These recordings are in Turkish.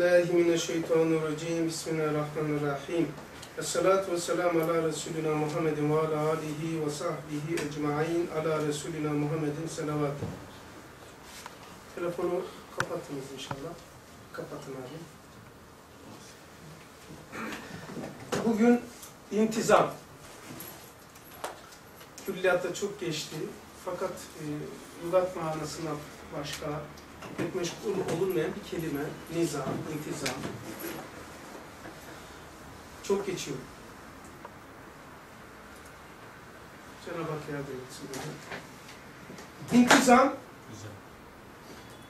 billahi mineşşeytanirracim. Bismillahirrahmanirrahim. Esselatu vesselamu ala Resulina Muhammedin ve ala alihi ve sahbihi ecma'in ala Resulina Muhammedin selavat. Telefonu kapatınız inşallah. Kapatın abi. Bugün intizam. Külliyatta çok geçti. Fakat e, lügat manasına başka pek meşgul olunmayan bir kelime. Nizam, intizam. Çok geçiyor. Cenab-ı Hak yardım etsin. İntizam,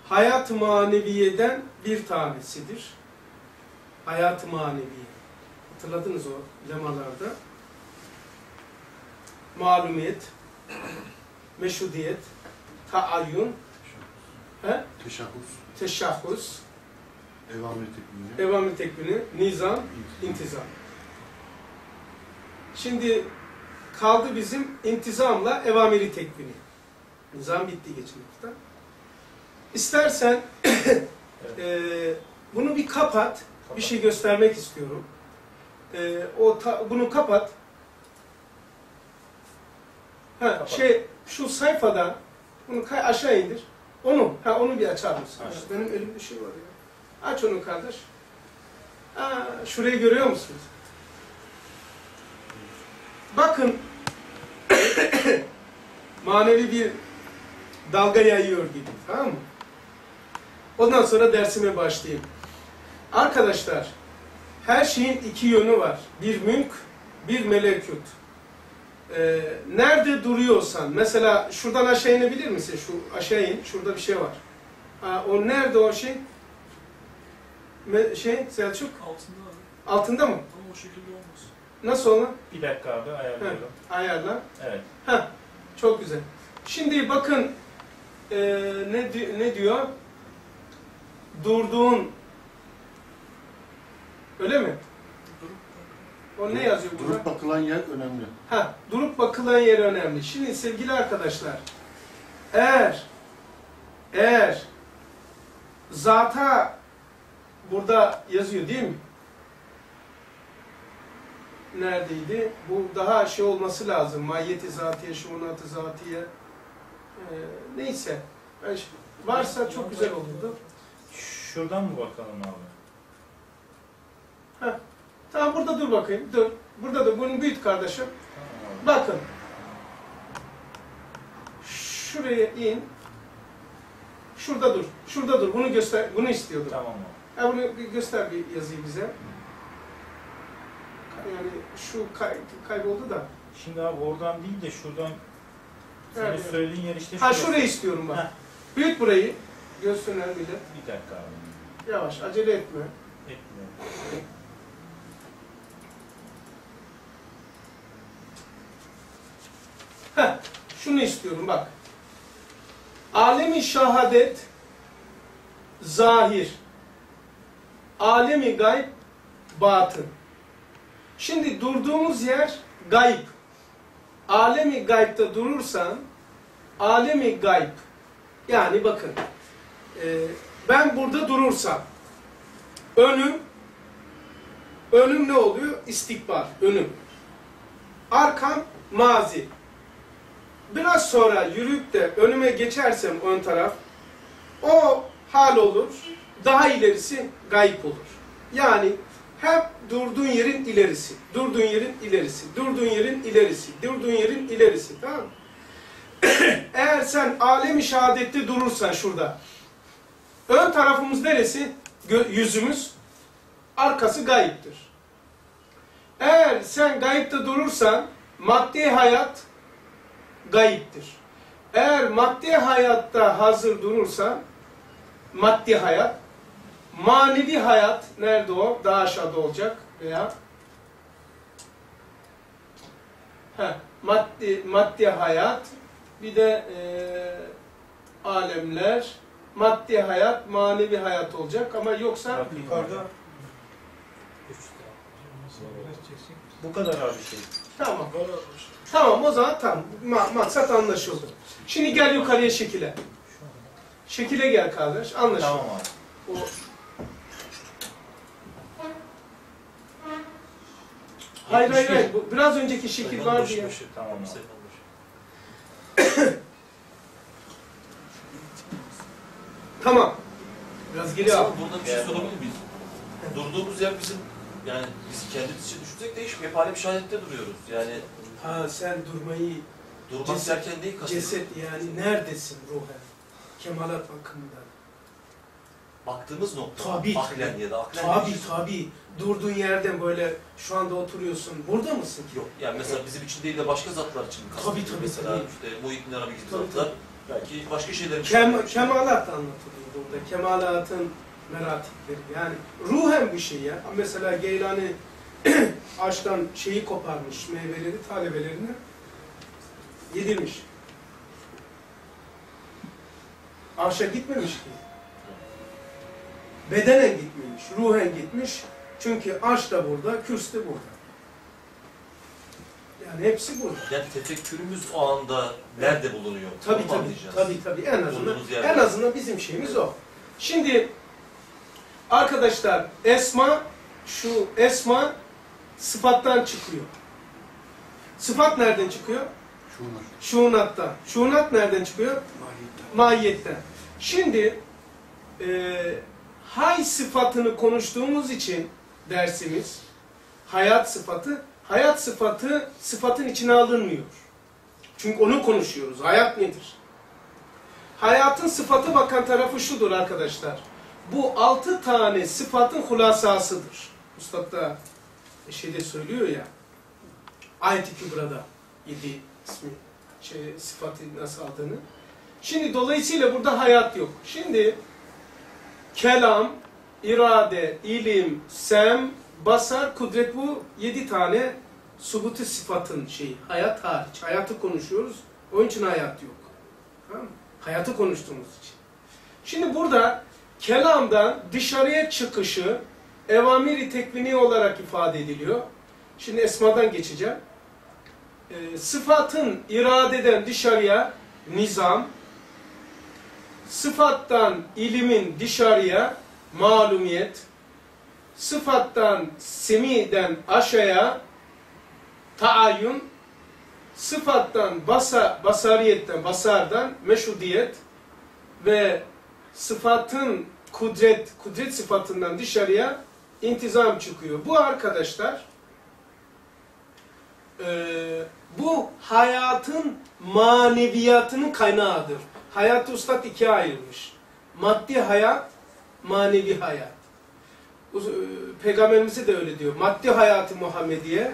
hayat-ı maneviyeden bir tanesidir. Hayat-ı maneviye. Hatırladınız o lemalarda. Malumiyet, meşhudiyet, taayyun, he? Teşahhus, teşahhus, evamir tekniği, devamlı tekbini, nizam, intizam. Şimdi kaldı bizim intizamla evamiri tekbini. Nizam bitti geçen hafta. İstersen eee, bunu bir kapat. Bir şey göstermek istiyorum. Eee, o ta- bunu kapat. Ha, Kapat. şey şu sayfada bunu kay aşağı indir. Onu, ha onu bir açar mısın? Aç. Benim elimde şey var ya. Aç onu kardeş. Aa, şurayı görüyor musunuz? Bakın manevi bir dalga yayıyor gibi. Tamam mı? Ondan sonra dersime başlayayım. Arkadaşlar, her şeyin iki yönü var. Bir mülk, bir melekut. Ee, nerede duruyorsan, mesela şuradan aşağı inebilir misin? Şu aşağı in, şurada bir şey var. Ha, o nerede o şey? Me- şey, Selçuk? Altında abi. Altında mı? Ama o şekilde olmaz. Nasıl onu? Bir dakika abi ayarlıyorum. Ayarla. Evet. Heh, çok güzel. Şimdi bakın eee, ne, ne diyor? Durduğun öyle mi? Durup O ne yazıyor burada? Durup bakılan yer önemli. Ha, durup bakılan yer önemli. Şimdi sevgili arkadaşlar, eğer eğer zata burada yazıyor değil mi? Neredeydi? Bu daha şey olması lazım. Mahiyeti zatiye, şuunatı zatiye. Ee, neyse. Ben şi- varsa çok güzel olurdu. Şuradan mı bakalım abi? Tamam burada dur bakayım. Dur. Burada dur. Bunu büyüt kardeşim. Bakın. Şuraya in. Şurada dur. Şurada dur. Bunu göster. Bunu istiyordum. Tamam abi. Ha bunu bir göster bir yazıyı bize. Yani şu kay, kayboldu da. Şimdi abi oradan değil de şuradan senin Evet. söylediğin yer işte Ha şurası. şurayı istiyorum Heh. bak. Büyüt burayı. Göz önemli. Bir dakika abi. Yavaş. Acele etme. Etmiyorum. Heh, şunu istiyorum bak. Alemi şahadet zahir. Alemi gayb batın. Şimdi durduğumuz yer gayb. Alemi gaybda durursan alemi gayb. Yani bakın e, ben burada durursam önüm önüm ne oluyor? İstikbal, önüm. Arkam mazi. Biraz sonra yürüyüp de önüme geçersem ön taraf, o hal olur, daha ilerisi gayip olur. Yani hep durduğun yerin ilerisi, durduğun yerin ilerisi, durduğun yerin ilerisi, durduğun yerin ilerisi, tamam? Eğer sen alem-i şehadette durursan şurada, ön tarafımız neresi? Gö- yüzümüz, arkası gayiptir. Eğer sen gayipte durursan, maddi hayat gayiptir. Eğer maddi hayatta hazır durursa, maddi hayat, manevi hayat nerede o? Daha aşağıda olacak veya Heh, maddi, maddi hayat, bir de eee, alemler, maddi hayat, manevi hayat olacak ama yoksa yukarıda bu kadar abi şey. tamam. Tamam o zaman tam maksat anlaşıldı. Şimdi gel yukarıya şekile. Şekile gel kardeş. Anlaşıldı. Tamam abi. O... Hayır hayır hayır. Biraz önceki şekil vardı ya. Tamam Tamam. Biraz geliyor abi. Burada bir şey sorabilir miyiz? Durduğumuz yer bizim yani biz kendimiz için düşünsek de hiçbir hep alem şahidette duruyoruz. Yani Ha sen durmayı durmak Ceset- derken neyi ceset yani neredesin ruhen? Kemalat bakımından. Baktığımız nokta. Tabii, aklen tabii. ya da aklen Tabi tabi. Durduğun yerden böyle şu anda oturuyorsun. Burada mısın ki? Yok yani mesela bizim için değil de başka zatlar için kastediyor. tabii, Mesela tabii. işte Muhittin Arabi gibi Tabii, zatlar belki başka şeyler için. Kem, kemalat anlatılıyor burada. Kemalatın meratipleri. Yani ruhen bir şey ya. Mesela Geylani ağaçtan şeyi koparmış, meyveleri, talebelerini yedirmiş. Arşa gitmemiş ki. Bedenen gitmemiş, ruhen gitmiş. Çünkü arş da burada, kürs de burada. Yani hepsi burada. Yani tefekkürümüz o anda nerede bulunuyor? Tabii tabii, tabii tabii. En azından, en azından bizim şeyimiz o. Şimdi arkadaşlar esma, şu esma sıfattan çıkıyor. Sıfat nereden çıkıyor? Şunlar. Şuunattan. Şuunat nereden çıkıyor? Mahiyetten. Mahiyetten. Şimdi e, hay sıfatını konuştuğumuz için dersimiz hayat sıfatı, hayat sıfatı sıfatın içine alınmıyor. Çünkü onu konuşuyoruz. Hayat nedir? Hayatın sıfatı bakan tarafı şudur arkadaşlar. Bu altı tane sıfatın hulasasıdır. Üstad da şeyde söylüyor ya. Ayet-i Kübra'da yedi ismi, şey, sıfatı nasıl aldığını. Şimdi dolayısıyla burada hayat yok. Şimdi kelam, irade, ilim, sem, basar, kudret bu yedi tane subutu sıfatın şeyi. Hayat hariç. Hayatı konuşuyoruz. Onun için hayat yok. Tamam? Hayatı konuştuğumuz için. Şimdi burada kelamdan dışarıya çıkışı evamiri tekvini olarak ifade ediliyor. Şimdi esmadan geçeceğim. Ee, sıfatın iradeden dışarıya nizam, sıfattan ilimin dışarıya malumiyet, sıfattan semiden aşağıya taayyun, sıfattan basa, basariyetten, basardan meşhudiyet ve sıfatın kudret, kudret sıfatından dışarıya intizam çıkıyor. Bu arkadaşlar e, bu hayatın maneviyatının kaynağıdır. Hayatı Ustad ikiye ayrılmış. Maddi hayat, manevi hayat. E, Peygamberimize de öyle diyor. Maddi hayatı Muhammediye,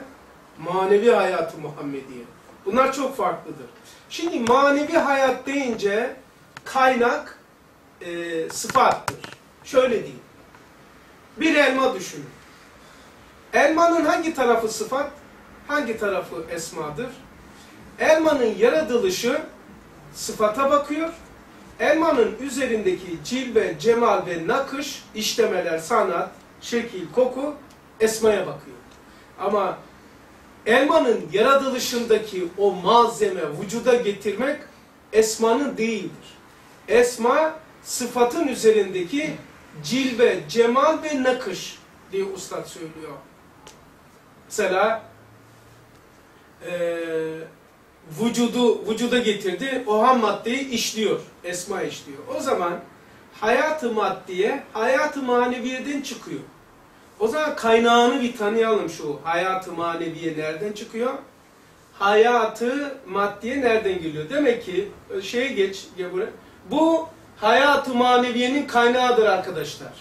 manevi hayatı Muhammediye. Bunlar çok farklıdır. Şimdi manevi hayat deyince kaynak e, sıfattır. Şöyle diyeyim. Bir elma düşünün. Elmanın hangi tarafı sıfat, hangi tarafı esmadır? Elmanın yaratılışı sıfata bakıyor. Elmanın üzerindeki cilve, cemal ve nakış, işlemeler, sanat, şekil, koku esmaya bakıyor. Ama elmanın yaratılışındaki o malzeme vücuda getirmek esmanın değildir. Esma sıfatın üzerindeki cilve, cemal ve nakış diye ustad söylüyor. Mesela eee vücudu vücuda getirdi, o ham maddeyi işliyor, esma işliyor. O zaman hayatı maddiye, hayatı maneviyeden çıkıyor. O zaman kaynağını bir tanıyalım şu hayatı maneviye nereden çıkıyor? Hayatı maddiye nereden geliyor? Demek ki şeye geç, gel buraya. Bu hayatı maneviyenin kaynağıdır arkadaşlar.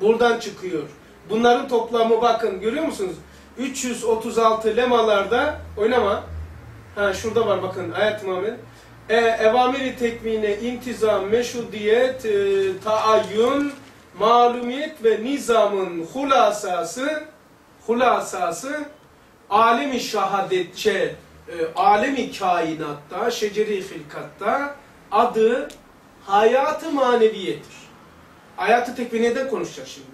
Buradan çıkıyor. Bunların toplamı bakın görüyor musunuz? 336 lemalarda oynama. Ha şurada var bakın ayet Muhammed. E, evamiri tekvine, intizam, meşhudiyet, e, taayyün, malumiyet ve nizamın hulasası, hulasası alemi şahadetçe, e, alemi kainatta, şeceri hilkatta adı hayatı maneviyedir. Hayatı tekvineden konuşacağız şimdi.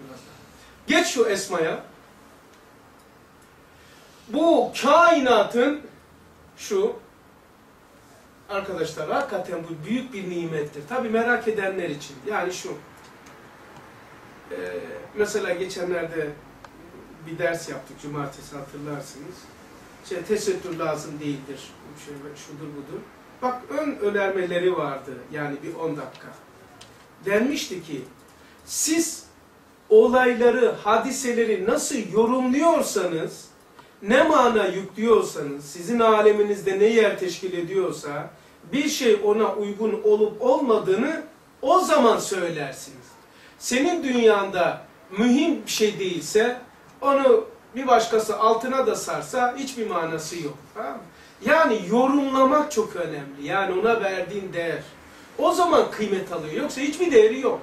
Geç şu esmaya. Bu kainatın şu arkadaşlar hakikaten bu büyük bir nimettir. Tabi merak edenler için. Yani şu. e, mesela geçenlerde bir ders yaptık cumartesi hatırlarsınız. İşte tesettür lazım değildir. Şöyle şudur budur. Bak ön önermeleri vardı yani bir 10 dakika. Denmişti ki siz olayları, hadiseleri nasıl yorumluyorsanız, ne mana yüklüyorsanız, sizin aleminizde ne yer teşkil ediyorsa, bir şey ona uygun olup olmadığını o zaman söylersiniz. Senin dünyanda mühim bir şey değilse, onu bir başkası altına da sarsa hiçbir manası yok. Tamam mı? Yani yorumlamak çok önemli. Yani ona verdiğin değer. O zaman kıymet alıyor. Yoksa hiçbir değeri yok.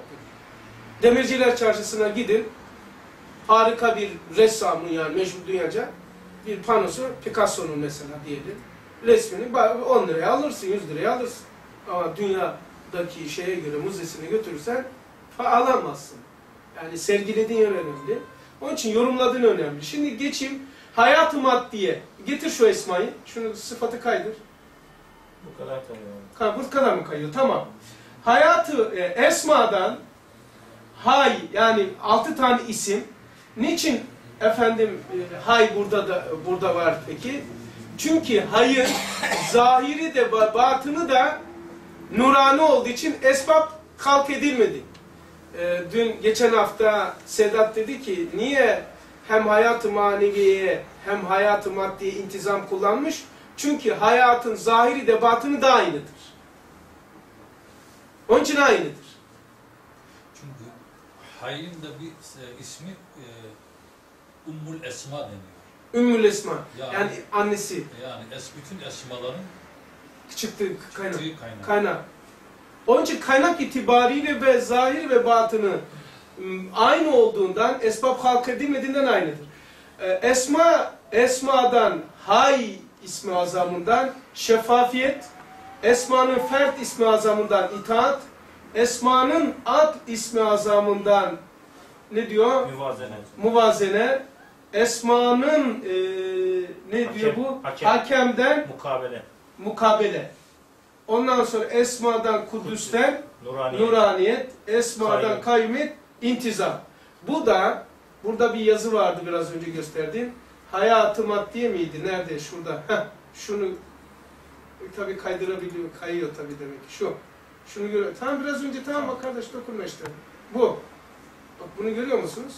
Demirciler çarşısına gidin. Harika bir ressamın yani meşhur dünyaca bir panosu Picasso'nun mesela diyelim. Resmini ba- 10 liraya alırsın, 100 liraya alırsın. Ama dünyadaki şeye göre müzesine götürürsen alamazsın. Yani sergilediğin yer önemli. Onun için yorumladığın önemli. Şimdi geçeyim hayat-ı maddiye. Getir şu esmayı. Şunu sıfatı kaydır. Bu kadar. Ha, bu kadar mı kayıyor? Tamam. Hayatı e, esmadan hay yani altı tane isim. Niçin efendim e, hay burada da burada var peki? Çünkü hayın zahiri de ba- batını da nurani olduğu için esbab kalk edilmedi. E, dün geçen hafta Sedat dedi ki niye hem hayatı maneviye hem hayatı maddiye intizam kullanmış? Çünkü hayatın zahiri de batını da aynıdır. Onun için aynıdır. Çünkü Hay'in de bir e, ismi e, Ummul Esma deniyor. Ümmül Esma. Yani, Yani annesi yani es, bütün esmaların çıktığı kaynak. çıktığı kaynak. Kaynak. Onun için kaynak itibariyle ve zahir ve batını aynı olduğundan esbab halk edilmediğinden aynıdır. Ee, Esma, esmadan hay ismi azamından şeffafiyet, esmanın fert ismi azamından itaat, esmanın ad ismi azamından ne diyor? Müvazene. Muvazene, esmanın e, ne Hakem, diyor bu? hakem. Hakemden Mukabele. mukabele. Ondan sonra esmadan kudüsten Nurani. nuraniyet, esmadan Kayyum. kayyumiyet, intizam. Bu da burada bir yazı vardı biraz önce gösterdiğim. Hayatı maddiye miydi? Nerede? Şurada. Heh, şunu tabii kaydırabiliyor. Kayıyor tabii demek ki. Şu. Şunu görüyor. Tamam biraz önce tamam bak kardeş dokunma işte. Bu. Bak bunu görüyor musunuz?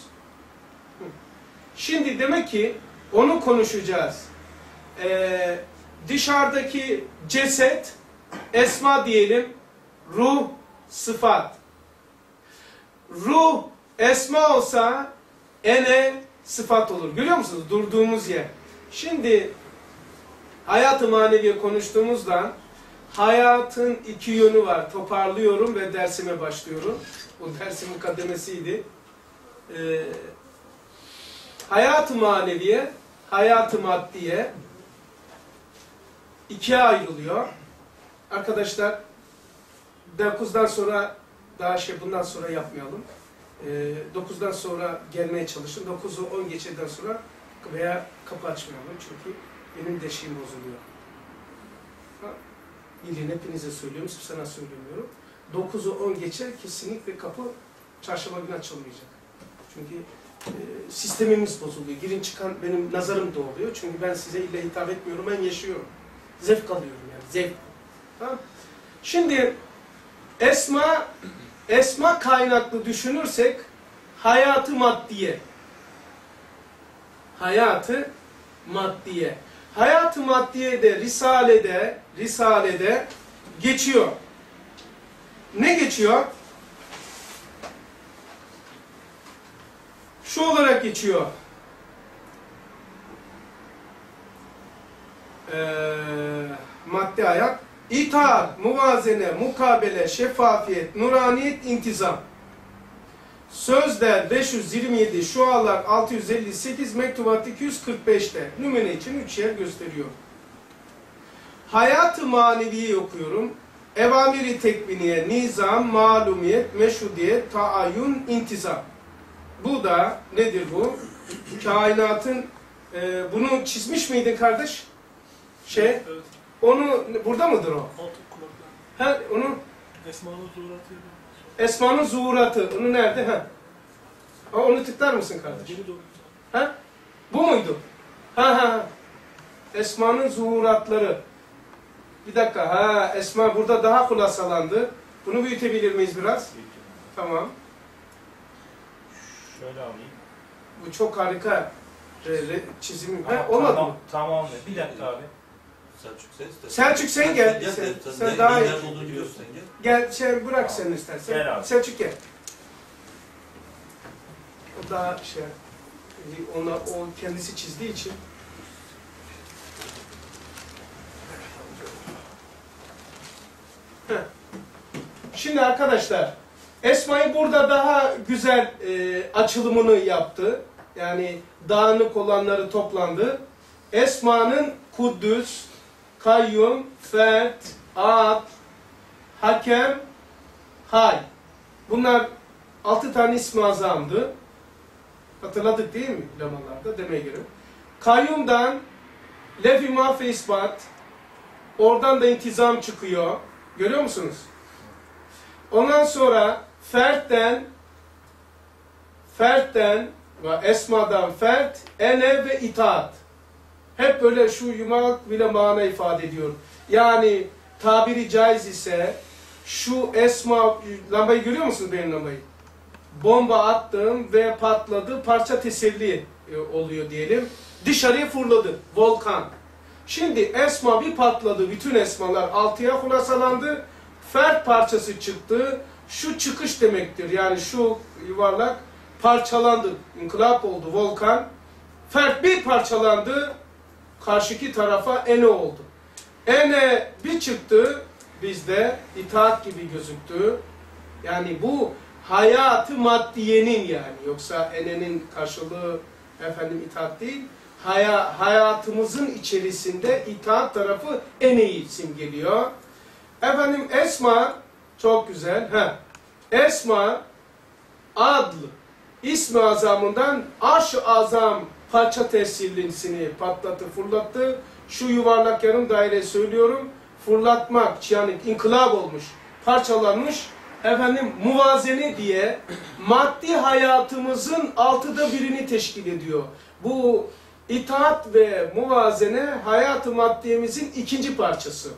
Şimdi demek ki onu konuşacağız. Ee, dışarıdaki ceset, esma diyelim, ruh, sıfat. Ruh, esma olsa ene sıfat olur. Görüyor musunuz? Durduğumuz yer. Şimdi hayat-ı maneviye konuştuğumuzda hayatın iki yönü var. Toparlıyorum ve dersime başlıyorum. Bu dersin mukaddemesiydi. Ee, hayat-ı maneviye, hayat-ı maddiye ikiye ayrılıyor. Arkadaşlar 9'dan sonra daha şey bundan sonra yapmayalım. Ee, 9'dan sonra gelmeye çalışın. 9'u 10 geçeden sonra veya kapı açmayalım. Çünkü benim de şeyim bozuluyor. Ha, Bilin hepinize söylüyorum, sana söylemiyorum. 9'u 10 geçe kesinlikle kapı çarşamba günü açılmayacak. Çünkü e, sistemimiz bozuluyor. Girin çıkan benim nazarım da oluyor. Çünkü ben size illa hitap etmiyorum, ben yaşıyorum. Zevk alıyorum yani, zevk. Tamam. Şimdi esma esma kaynaklı düşünürsek hayatı maddiye. Hayatı maddiye. Hayatı maddiye de risalede risalede geçiyor. Ne geçiyor? Şu olarak geçiyor. Ee, madde hayat İtaat, muvazene, mukabele, şeffafiyet, nuraniyet, intizam. Sözler 527, şualar 658, mektubat 245'te. Numune için 3 yer gösteriyor. Hayat-ı maneviyi okuyorum. Evamiri tekviniye, nizam, malumiyet, meşhudiyet, taayyun, intizam. Bu da nedir bu? Kainatın, e, bunu çizmiş miydin kardeş? Şey, onu burada mıdır o? Altın kulaklar. Ha, onu Esma'nın zuhuratı. Esma'nın zuhuratı. Onu nerede? Ha. Ha, Onu tıklar mısın kardeş? Geri doğru. Ha? Bu muydu? Ha ha. Esma'nın zuhuratları. Bir dakika. Ha Esma burada daha kulasalandı. Bunu büyütebilir miyiz biraz? Tamam. Şöyle alayım. Bu çok harika e, re- çizim. Ha, olmadı tamam, mı? Tamam. Bir dakika abi. Selçuk sen istersen. Selçuk sen gel. Sen, Sen- sen, daha iyi. nerede olduğunu biliyorsun sen gel. Gel şey bırak sen istersen. Gel abi. Selçuk gel. O daha şey ona o kendisi çizdiği için Heh. Şimdi arkadaşlar Esma'yı burada daha güzel e, açılımını yaptı. Yani dağınık olanları toplandı. Esma'nın Kuddüs, Kayyum, Fert, Ad, Hakem, Hay. Bunlar altı tane ismi azamdı. Hatırladık değil mi lemalarda demeye göre. Kayyum'dan Lefi Mafe ispat. Oradan da intizam çıkıyor. Görüyor musunuz? Ondan sonra Fert'ten Fert'ten ve Esma'dan Fert, Ene ve itaat. Hep böyle şu yumak bile mana ifade ediyor. Yani tabiri caiz ise şu Esma, lambayı görüyor musunuz benim lambayı? Bomba attım ve patladı, parça teselli e, oluyor diyelim. Dışarıya fırladı, volkan. Şimdi Esma bir patladı, bütün Esmalar altıya hulasalandı. Fert parçası çıktı. Şu çıkış demektir. Yani şu yuvarlak parçalandı. İnkılap oldu volkan. Fert bir parçalandı. Karşıki tarafa ene oldu. Ene bir çıktı bizde itaat gibi gözüktü. Yani bu hayatı maddiyenin yani yoksa enenin karşılığı efendim itaat değil. Haya, hayatımızın içerisinde itaat tarafı eneyi simgeliyor. Efendim Esma çok güzel. Ha. Esma adl ismi azamından arş-ı azam parça tesirlisini patlattı, fırlattı. Şu yuvarlak yarım daire söylüyorum. Fırlatmak yani inkılap olmuş, parçalanmış. Efendim muvazene diye maddi hayatımızın altıda birini teşkil ediyor. Bu itaat ve muvazene hayatı maddiyemizin ikinci parçası.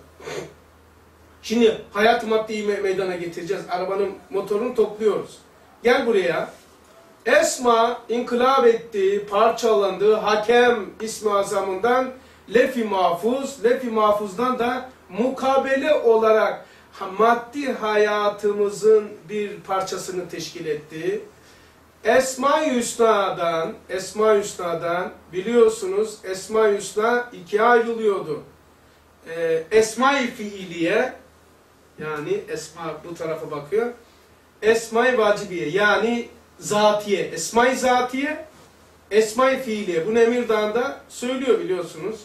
Şimdi hayat maddeyi me- meydana getireceğiz. Arabanın motorunu topluyoruz. Gel buraya. Esma inkılap etti, parçalandı. Hakem ismi azamından lefi mahfuz, lefi mahfuzdan da mukabele olarak maddi hayatımızın bir parçasını teşkil etti. Esma-i Hüsna'dan, Esma-i Hüsna'dan biliyorsunuz Esma-i Hüsna ikiye ayrılıyordu. Ee, Esma-i Fiiliye yani Esma bu tarafa bakıyor. Esma-i Vacibiye yani zatiye, Esma-i Zatiye, Esma-i Fiiliye. Bunu Emir Dağı'nda söylüyor biliyorsunuz.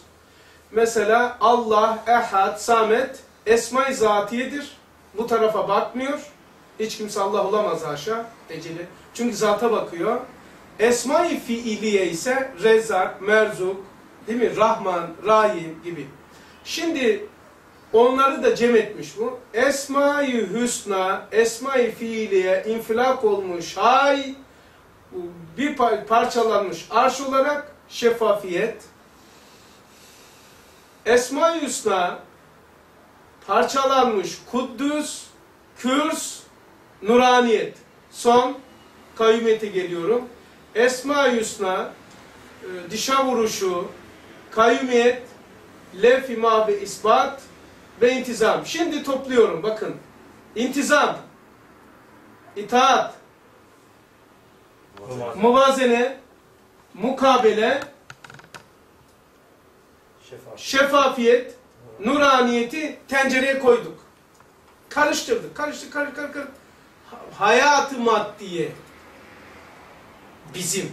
Mesela Allah, Ehad, Samet Esma-i Zatiyedir. Bu tarafa bakmıyor. Hiç kimse Allah olamaz haşa. Eceli. Çünkü zata bakıyor. Esma-i Fiiliye ise Rezak, Merzuk, değil mi? Rahman, Rahim gibi. Şimdi onları da cem etmiş bu. Esma-i Hüsna, Esma-i Fiiliye infilak olmuş hay, bir par- parçalanmış arş olarak şeffafiyet. Esma-i Hüsna parçalanmış Kuddüs, Kürs, Nuraniyet. Son kayyumiyete geliyorum. Esma-i Hüsna e, dişa vuruşu, kayyumiyet, lef-i ve ispat ve intizam. Şimdi topluyorum bakın. İntizam, itaat, muvazene, mukabele, Şefaat. şeffafiyet, nuraniyeti tencereye koyduk. Karıştırdık, karıştırdık, karıştırdık, karıştırdık. Ha- Hayatı maddiye bizim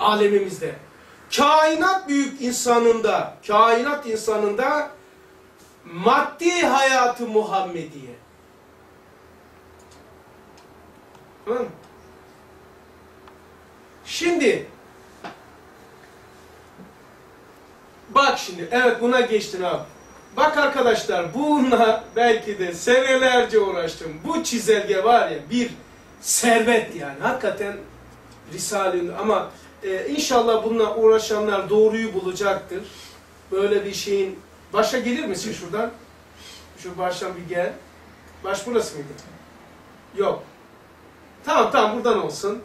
alemimizde. Kainat büyük insanında, kainat insanında maddi hayatı Muhammediye. Şimdi Bak şimdi, evet buna geçtin abi. Bak arkadaşlar, bununla belki de senelerce uğraştım. Bu çizelge var ya, bir servet yani. Hakikaten Risale'nin ama Ee, inşallah bununla uğraşanlar doğruyu bulacaktır. Böyle bir şeyin... Başa gelir misin şuradan? Şu baştan bir gel. Baş burası mıydı? Yok. Tamam tamam buradan olsun.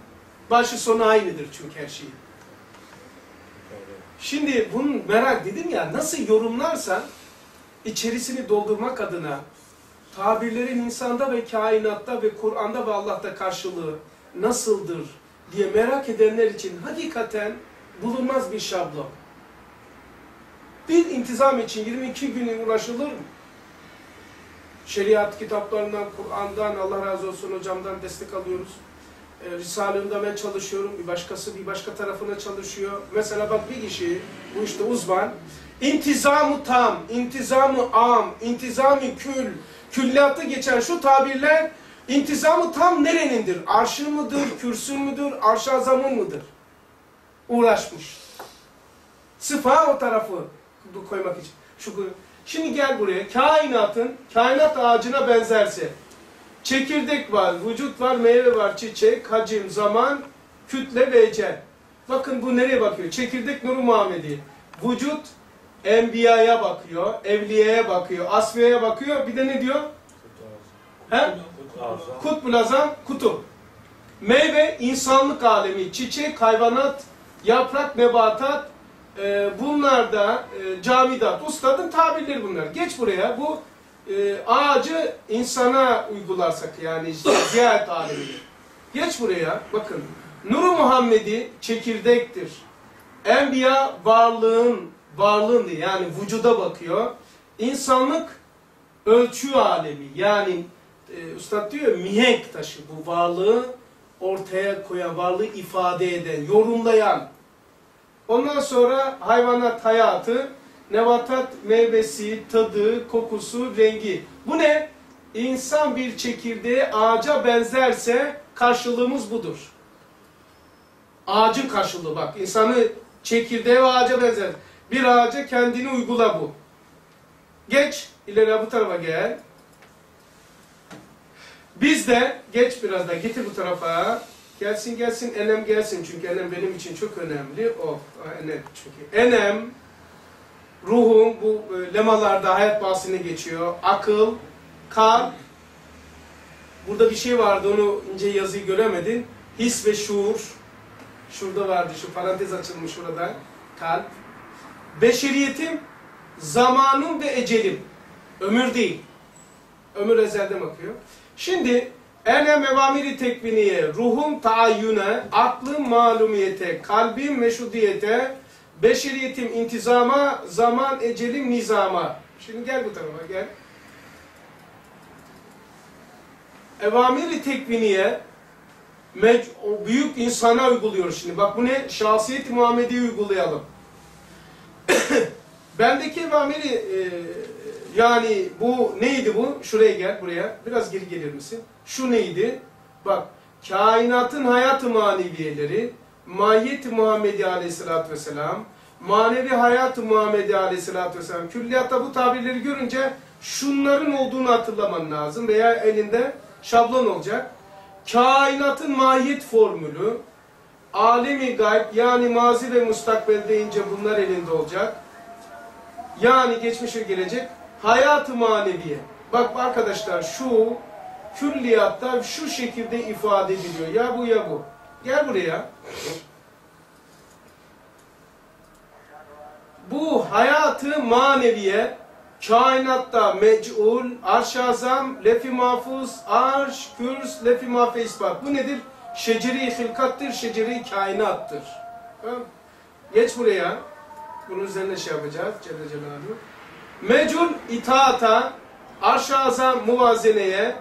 Başı sonu aynıdır çünkü her şeyin. Şimdi bunun merak dedim ya nasıl yorumlarsan içerisini doldurmak adına tabirlerin insanda ve kainatta ve Kur'an'da ve Allah'ta karşılığı nasıldır diye merak edenler için hakikaten bulunmaz bir şablon. Bir intizam için 22 güne ulaşılır mı? Şeriat kitaplarından, Kur'an'dan, Allah razı olsun hocamdan destek alıyoruz. E, Risale'mde ben çalışıyorum, bir başkası bir başka tarafına çalışıyor. Mesela bak bir kişi, bu işte uzman, intizamı tam, intizamı am, intizamı kül, külliyatı geçen şu tabirler, intizamı tam nerenindir? Arşı mıdır, kürsü müdür, arş-ı azamı mıdır? Uğraşmış. Sıfa o tarafı koymak için. Şu, şimdi gel buraya, kainatın, kainat ağacına benzerse, Çekirdek var, vücut var, meyve var, çiçek, hacim, zaman, kütle ve ecel. Bakın bu nereye bakıyor? Çekirdek Nuru Muhammedi. Vücut Enbiya'ya bakıyor, Evliya'ya bakıyor, Asfiya'ya bakıyor. Bir de ne diyor? He? Kutbul Azam, kutup. Meyve, insanlık alemi, çiçek, hayvanat, yaprak, nebatat, e, bunlar da e, camidat, ustadın tabirleri bunlar. Geç buraya, bu e, ağacı insana uygularsak yani işte ziyaret alemini. Geç buraya, bakın. Nuru Muhammedi çekirdektir. Enbiya varlığın, varlığın diye yani vücuda bakıyor. İnsanlık ölçü alemi yani e, Üstad diyor mihenk taşı bu varlığı ortaya koyan, varlığı ifade eden, yorumlayan. Ondan sonra hayvanat hayatı, nebatat meyvesi, tadı, kokusu, rengi. Bu ne? İnsan bir çekirdeğe ağaca benzerse karşılığımız budur. Ağacın karşılığı bak. insanı çekirdeğe ve ağaca benzer. Bir ağaca kendini uygula bu. Geç, ileri bu tarafa gel. Biz de, geç biraz da getir bu tarafa. Gelsin gelsin, enem gelsin. Çünkü enem benim için çok önemli. Oh, enem çünkü. Enem, ruhum bu e, lemalarda hayat bahsine geçiyor. Akıl, kalp. Burada bir şey vardı onu ince yazıyı göremedin. His ve şuur. Şurada vardı şu parantez açılmış şurada. Kalp. Beşeriyetim, zamanım ve ecelim. Ömür değil. Ömür ezelden bakıyor. Şimdi ene mevamiri tekviniye, ruhum taayyüne, aklım malumiyete, kalbim meşhudiyete, beşeriyetim intizama, zaman ecelim nizama. Şimdi gel bu tarafa gel. Evamiri tekviniye o büyük insana uyguluyor şimdi. Bak bu ne? Şahsiyet-i Muhammedi'yi uygulayalım. Bendeki evamiri e, yani bu neydi bu? Şuraya gel buraya. Biraz geri gelir misin? Şu neydi? Bak kainatın hayat-ı maneviyeleri, mahiyet-i Muhammedi aleyhissalatü vesselam, manevi hayat-ı Muhammedi aleyhissalatü vesselam. Külliyatta bu tabirleri görünce şunların olduğunu hatırlaman lazım veya elinde şablon olacak. Kainatın mahiyet formülü, alemi gayb yani mazi ve mustakbel deyince bunlar elinde olacak. Yani geçmiş ve gelecek hayat-ı maneviye. Bak arkadaşlar şu külliyatta şu şekilde ifade ediliyor. Ya bu ya bu. Gel buraya. Bu hayatı maneviye kainatta mec'ul, arş-ı azam, lef-i mahfuz, arş, kürs, lef-i mahfe ispat. Bu nedir? Şeceri hilkattır, şeceri kainattır. Tamam. Geç buraya. Bunun üzerine şey yapacağız. Celle Celaluhu. Mecul itaata, arş-ı azam muvazeneye,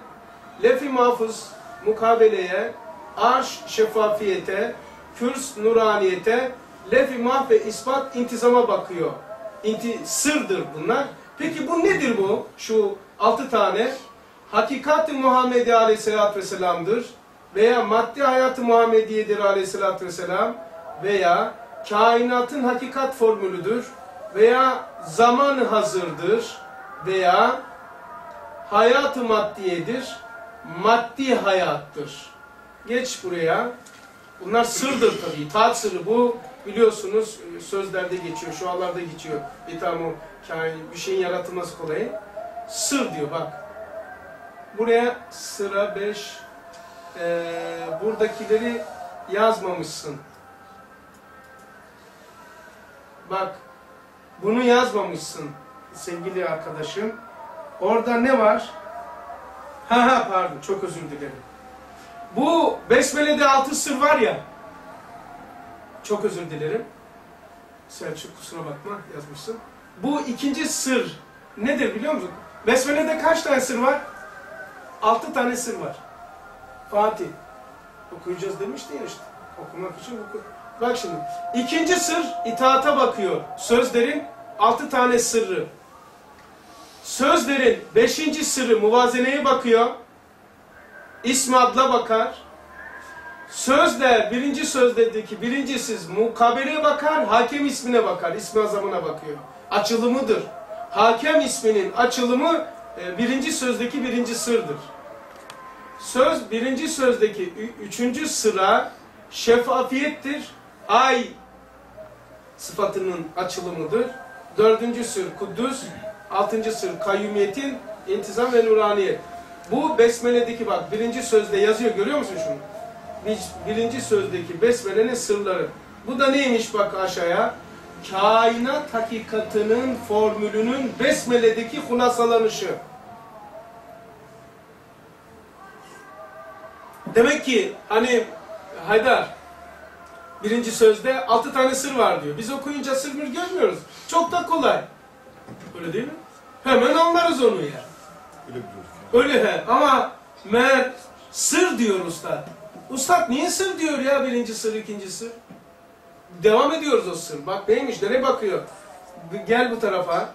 lef-i mahfuz mukabeleye, arş şeffafiyete, kürs nuraniyete, lef-i mah ve ispat intizama bakıyor. İnti, sırdır bunlar. Peki bu nedir bu? Şu altı tane. Hakikat-ı Muhammedi aleyhissalatü vesselam'dır. Veya maddi hayatı Muhammediye'dir aleyhissalatü vesselam. Veya kainatın hakikat formülüdür. Veya zamanı hazırdır. Veya hayatı maddiyedir. Maddi hayattır. Geç buraya. Bunlar sırdır tabii. İtaat sırrı bu biliyorsunuz e, sözlerde geçiyor, şualarda geçiyor. İtham o kain, bir şeyin yaratılması kolayı. Sır diyor bak. Buraya sıra 5 buradakileri yazmamışsın. Bak bunu yazmamışsın sevgili arkadaşım. Orada ne var? Ha ha pardon çok özür dilerim. Bu Besmele'de altı sır var ya. Çok özür dilerim. Selçuk kusura bakma yazmışsın. Bu ikinci sır nedir biliyor musun? Besmele'de kaç tane sır var? Altı tane sır var. Fatih. Okuyacağız demişti ya işte. Okumak için oku. Bak şimdi. İkinci sır itaata bakıyor. Sözlerin altı tane sırrı. Sözlerin beşinci sırrı muvazeneye bakıyor. İsmi adla bakar. Sözler birinci sözdeki birincisiz mukabeleye bakar, hakem ismine bakar, ismi azamına bakıyor. Açılımıdır. Hakem isminin açılımı e, birinci sözdeki birinci sırdır. Söz birinci sözdeki üçüncü sıra şeffafiyettir. Ay sıfatının açılımıdır. Dördüncü sır Kuddüs, altıncı sır kayyumiyetin intizam ve nuraniyet. Bu Besmele'deki bak birinci sözde yazıyor görüyor musun şunu? Bir- Birinci sözdeki Besmele'nin sırları. Bu da neymiş bak aşağıya? Kainat hakikatının formülünün Besmele'deki hulasalanışı. Demek ki hani Haydar birinci sözde altı tane sır var diyor. Biz okuyunca sır mır görmüyoruz. Çok da kolay. Öyle değil mi? Hemen anlarız onu ya. Öyle biliyoruz. Öyle he. Ama meğer sır diyor ustad. Ustad niye sır diyor ya birinci sır, ikinci sır? Devam ediyoruz o sır. Bak neymiş, nereye bakıyor? Gel bu tarafa.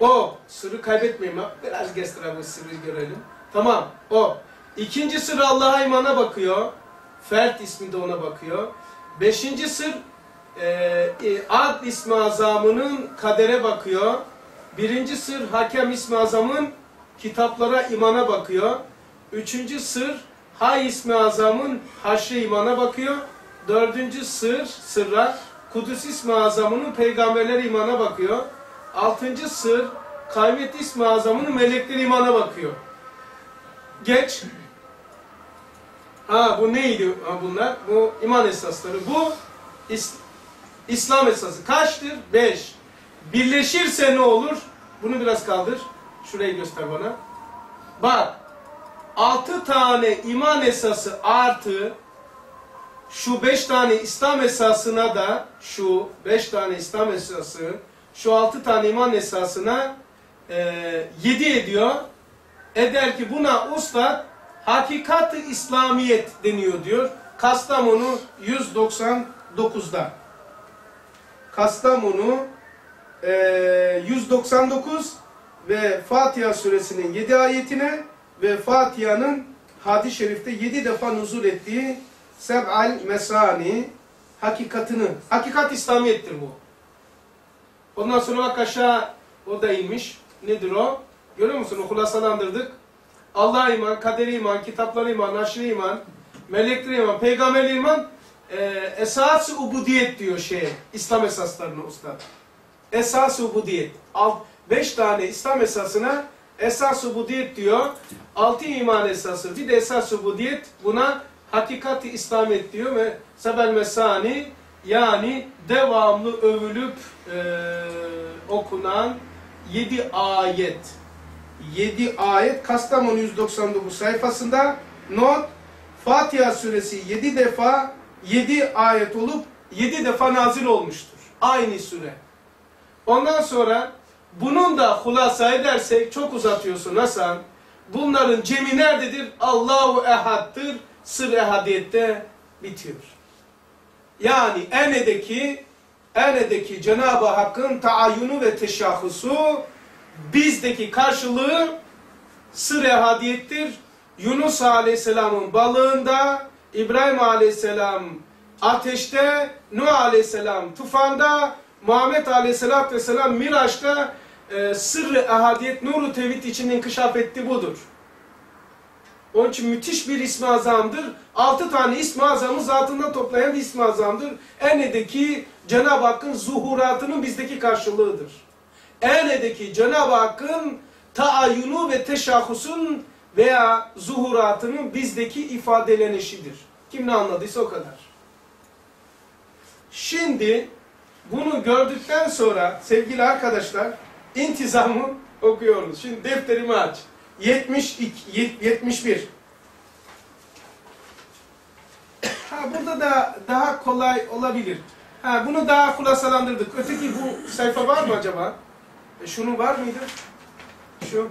O, sırrı kaybetmeyeyim. Bak, Biraz göster abi sırrı görelim. Tamam, o. İkinci sır Allah'a imana bakıyor. Fert ismi de ona bakıyor. Beşinci sır e, Ad ismi azamının kadere bakıyor. Birinci sır Hakem ismi azamın kitaplara imana bakıyor. Üçüncü sır Hay ismi azamın haşre imana bakıyor. Dördüncü sır, sırra Kudüs ismi azamının peygamberler imana bakıyor. Altıncı sır Kaymet ismi azamının melekler imana bakıyor. Geç. Ha bu neydi ha, bunlar? Bu iman esasları. Bu İs- İslam esası. Kaçtır? Beş. Birleşirse ne olur? Bunu biraz kaldır. Şurayı göster bana. Bak. Altı tane iman esası artı şu beş tane İslam esasına da şu beş tane İslam esası şu altı tane iman esasına e, yedi ediyor. Eder ki buna ustad hakikat-ı İslamiyet deniyor diyor. Kastamonu 199'da. Kastamonu e, 199 ve Fatiha suresinin 7 ayetine ve Fatiha'nın hadis-i şerifte 7 defa nuzul ettiği Seb'al Mesani hakikatını, hakikat İslamiyettir bu. Ondan sonra bak aşağı o da inmiş. Nedir o? Görüyor musun? O hulasalandırdık. Allah'a iman, kaderi iman, kitaplara iman, aşırı iman, meleklere iman, peygamberlere iman, e, esas-ı ubudiyet diyor şey, İslam esaslarını ustad. Esas-ı ubudiyet. Alt, beş tane İslam esasına esas-ı ubudiyet diyor. Altı iman esası, bir de esas-ı ubudiyet buna hakikat-ı İslamiyet diyor ve sebel mesani yani devamlı övülüp e, okunan yedi ayet. 7 ayet Kastamonu 199 sayfasında not Fatiha suresi 7 defa 7 ayet olup 7 defa nazil olmuştur. Aynı süre. Ondan sonra bunun da hulasa edersek çok uzatıyorsun Hasan. Bunların cemi nerededir? Allahu ehaddır. Sır ehadiyette bitiyor. Yani enedeki enedeki Cenab-ı Hakk'ın taayyunu ve teşahhusu bizdeki karşılığı sır ehadiyettir. Yunus Aleyhisselam'ın balığında, İbrahim Aleyhisselam ateşte, Nuh Aleyhisselam tufanda, Muhammed Aleyhisselatü Vesselam Miraç'ta e, sırrı ehadiyet, nuru tevhid içinde inkişaf etti budur. Onun için müthiş bir ismi azamdır. Altı tane ismi azamı zatında toplayan bir ismi azamdır. Ene'deki Cenab-ı Hakk'ın zuhuratının bizdeki karşılığıdır. Ene'deki Cenab-ı Hakk'ın taayyunu ve teşahhusun veya zuhuratının bizdeki ifadelenişidir. Kim ne anladıysa o kadar. Şimdi bunu gördükten sonra sevgili arkadaşlar intizamı okuyoruz. Şimdi defterimi aç. 72, yet- 71. Ha burada da daha kolay olabilir. Ha bunu daha kulasalandırdık. Öteki bu sayfa var mı acaba? E, şunun var mıydı? Şu.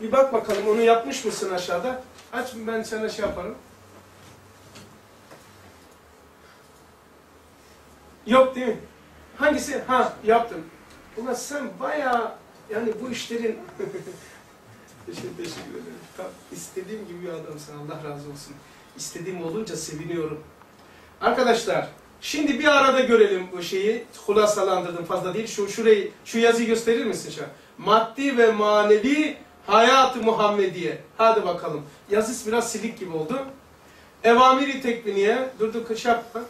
Bir bak bakalım onu yapmış mısın aşağıda? Aç ben sana şey yaparım. Yok değil mi? Hangisi? Ha yaptım. Ulan sen bayağı yani bu işlerin teşekkür, teşekkür ederim. Tam istediğim gibi bir adamsın. Allah razı olsun. İstediğim olunca seviniyorum. Arkadaşlar şimdi bir arada görelim bu şeyi. Hulasalandırdım fazla değil. Şu şurayı şu yazıyı gösterir misin şu an? Maddi ve manevi hayat-ı Muhammediye. Hadi bakalım. Yazısı biraz silik gibi oldu. Evamiri tekviniye. Dur dur kış yapma.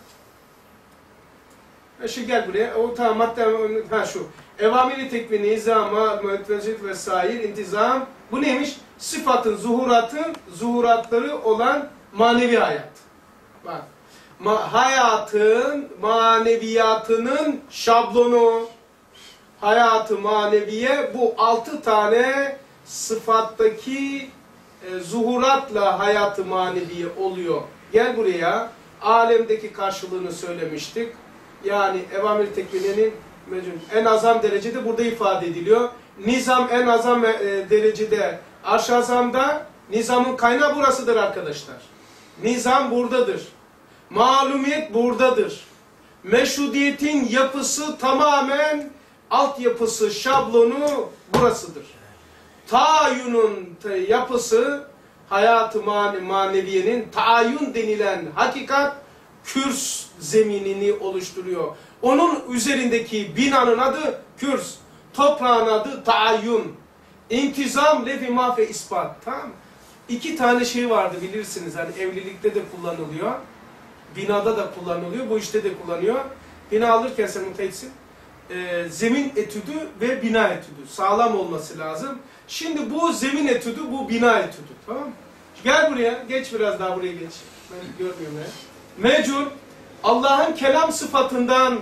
Ha, Şu gel buraya. O tamam madde ha şu. Evamiri tekvini, izama, müetvezit vesaire, intizam. Bu neymiş? Sıfatın, zuhuratın, zuhuratları olan manevi hayat. Bak. Ma hayatın, maneviyatının şablonu. Hayatı maneviye bu altı tane sıfattaki e, zuhuratla hayatı maneviye oluyor. Gel buraya. Alemdeki karşılığını söylemiştik. Yani evamir tekvinenin mecnun en azam derecede burada ifade ediliyor. Nizam en azam e, derecede arş azamda nizamın kaynağı burasıdır arkadaşlar. Nizam buradadır. Malumiyet buradadır. Meşrudiyetin yapısı tamamen altyapısı, şablonu burasıdır. Tayyunun yapısı hayatı mane, maneviyenin tayyun denilen hakikat kürs zeminini oluşturuyor. Onun üzerindeki binanın adı kürs. Toprağın adı tayyun. İntizam, lefi, mafe, ispat. Tamam? İki tane şey vardı bilirsiniz. Hani evlilikte de kullanılıyor. Binada da kullanılıyor. Bu işte de kullanıyor. Bina alırken sen müteahhitsin. Ee, zemin etüdü ve bina etüdü. Sağlam olması lazım. Şimdi bu zemin etüdü, bu bina etüdü. Tamam? Gel buraya. Geç biraz daha buraya geç. Ben görmüyorum ya. Mecur, Allah'ın kelam sıfatından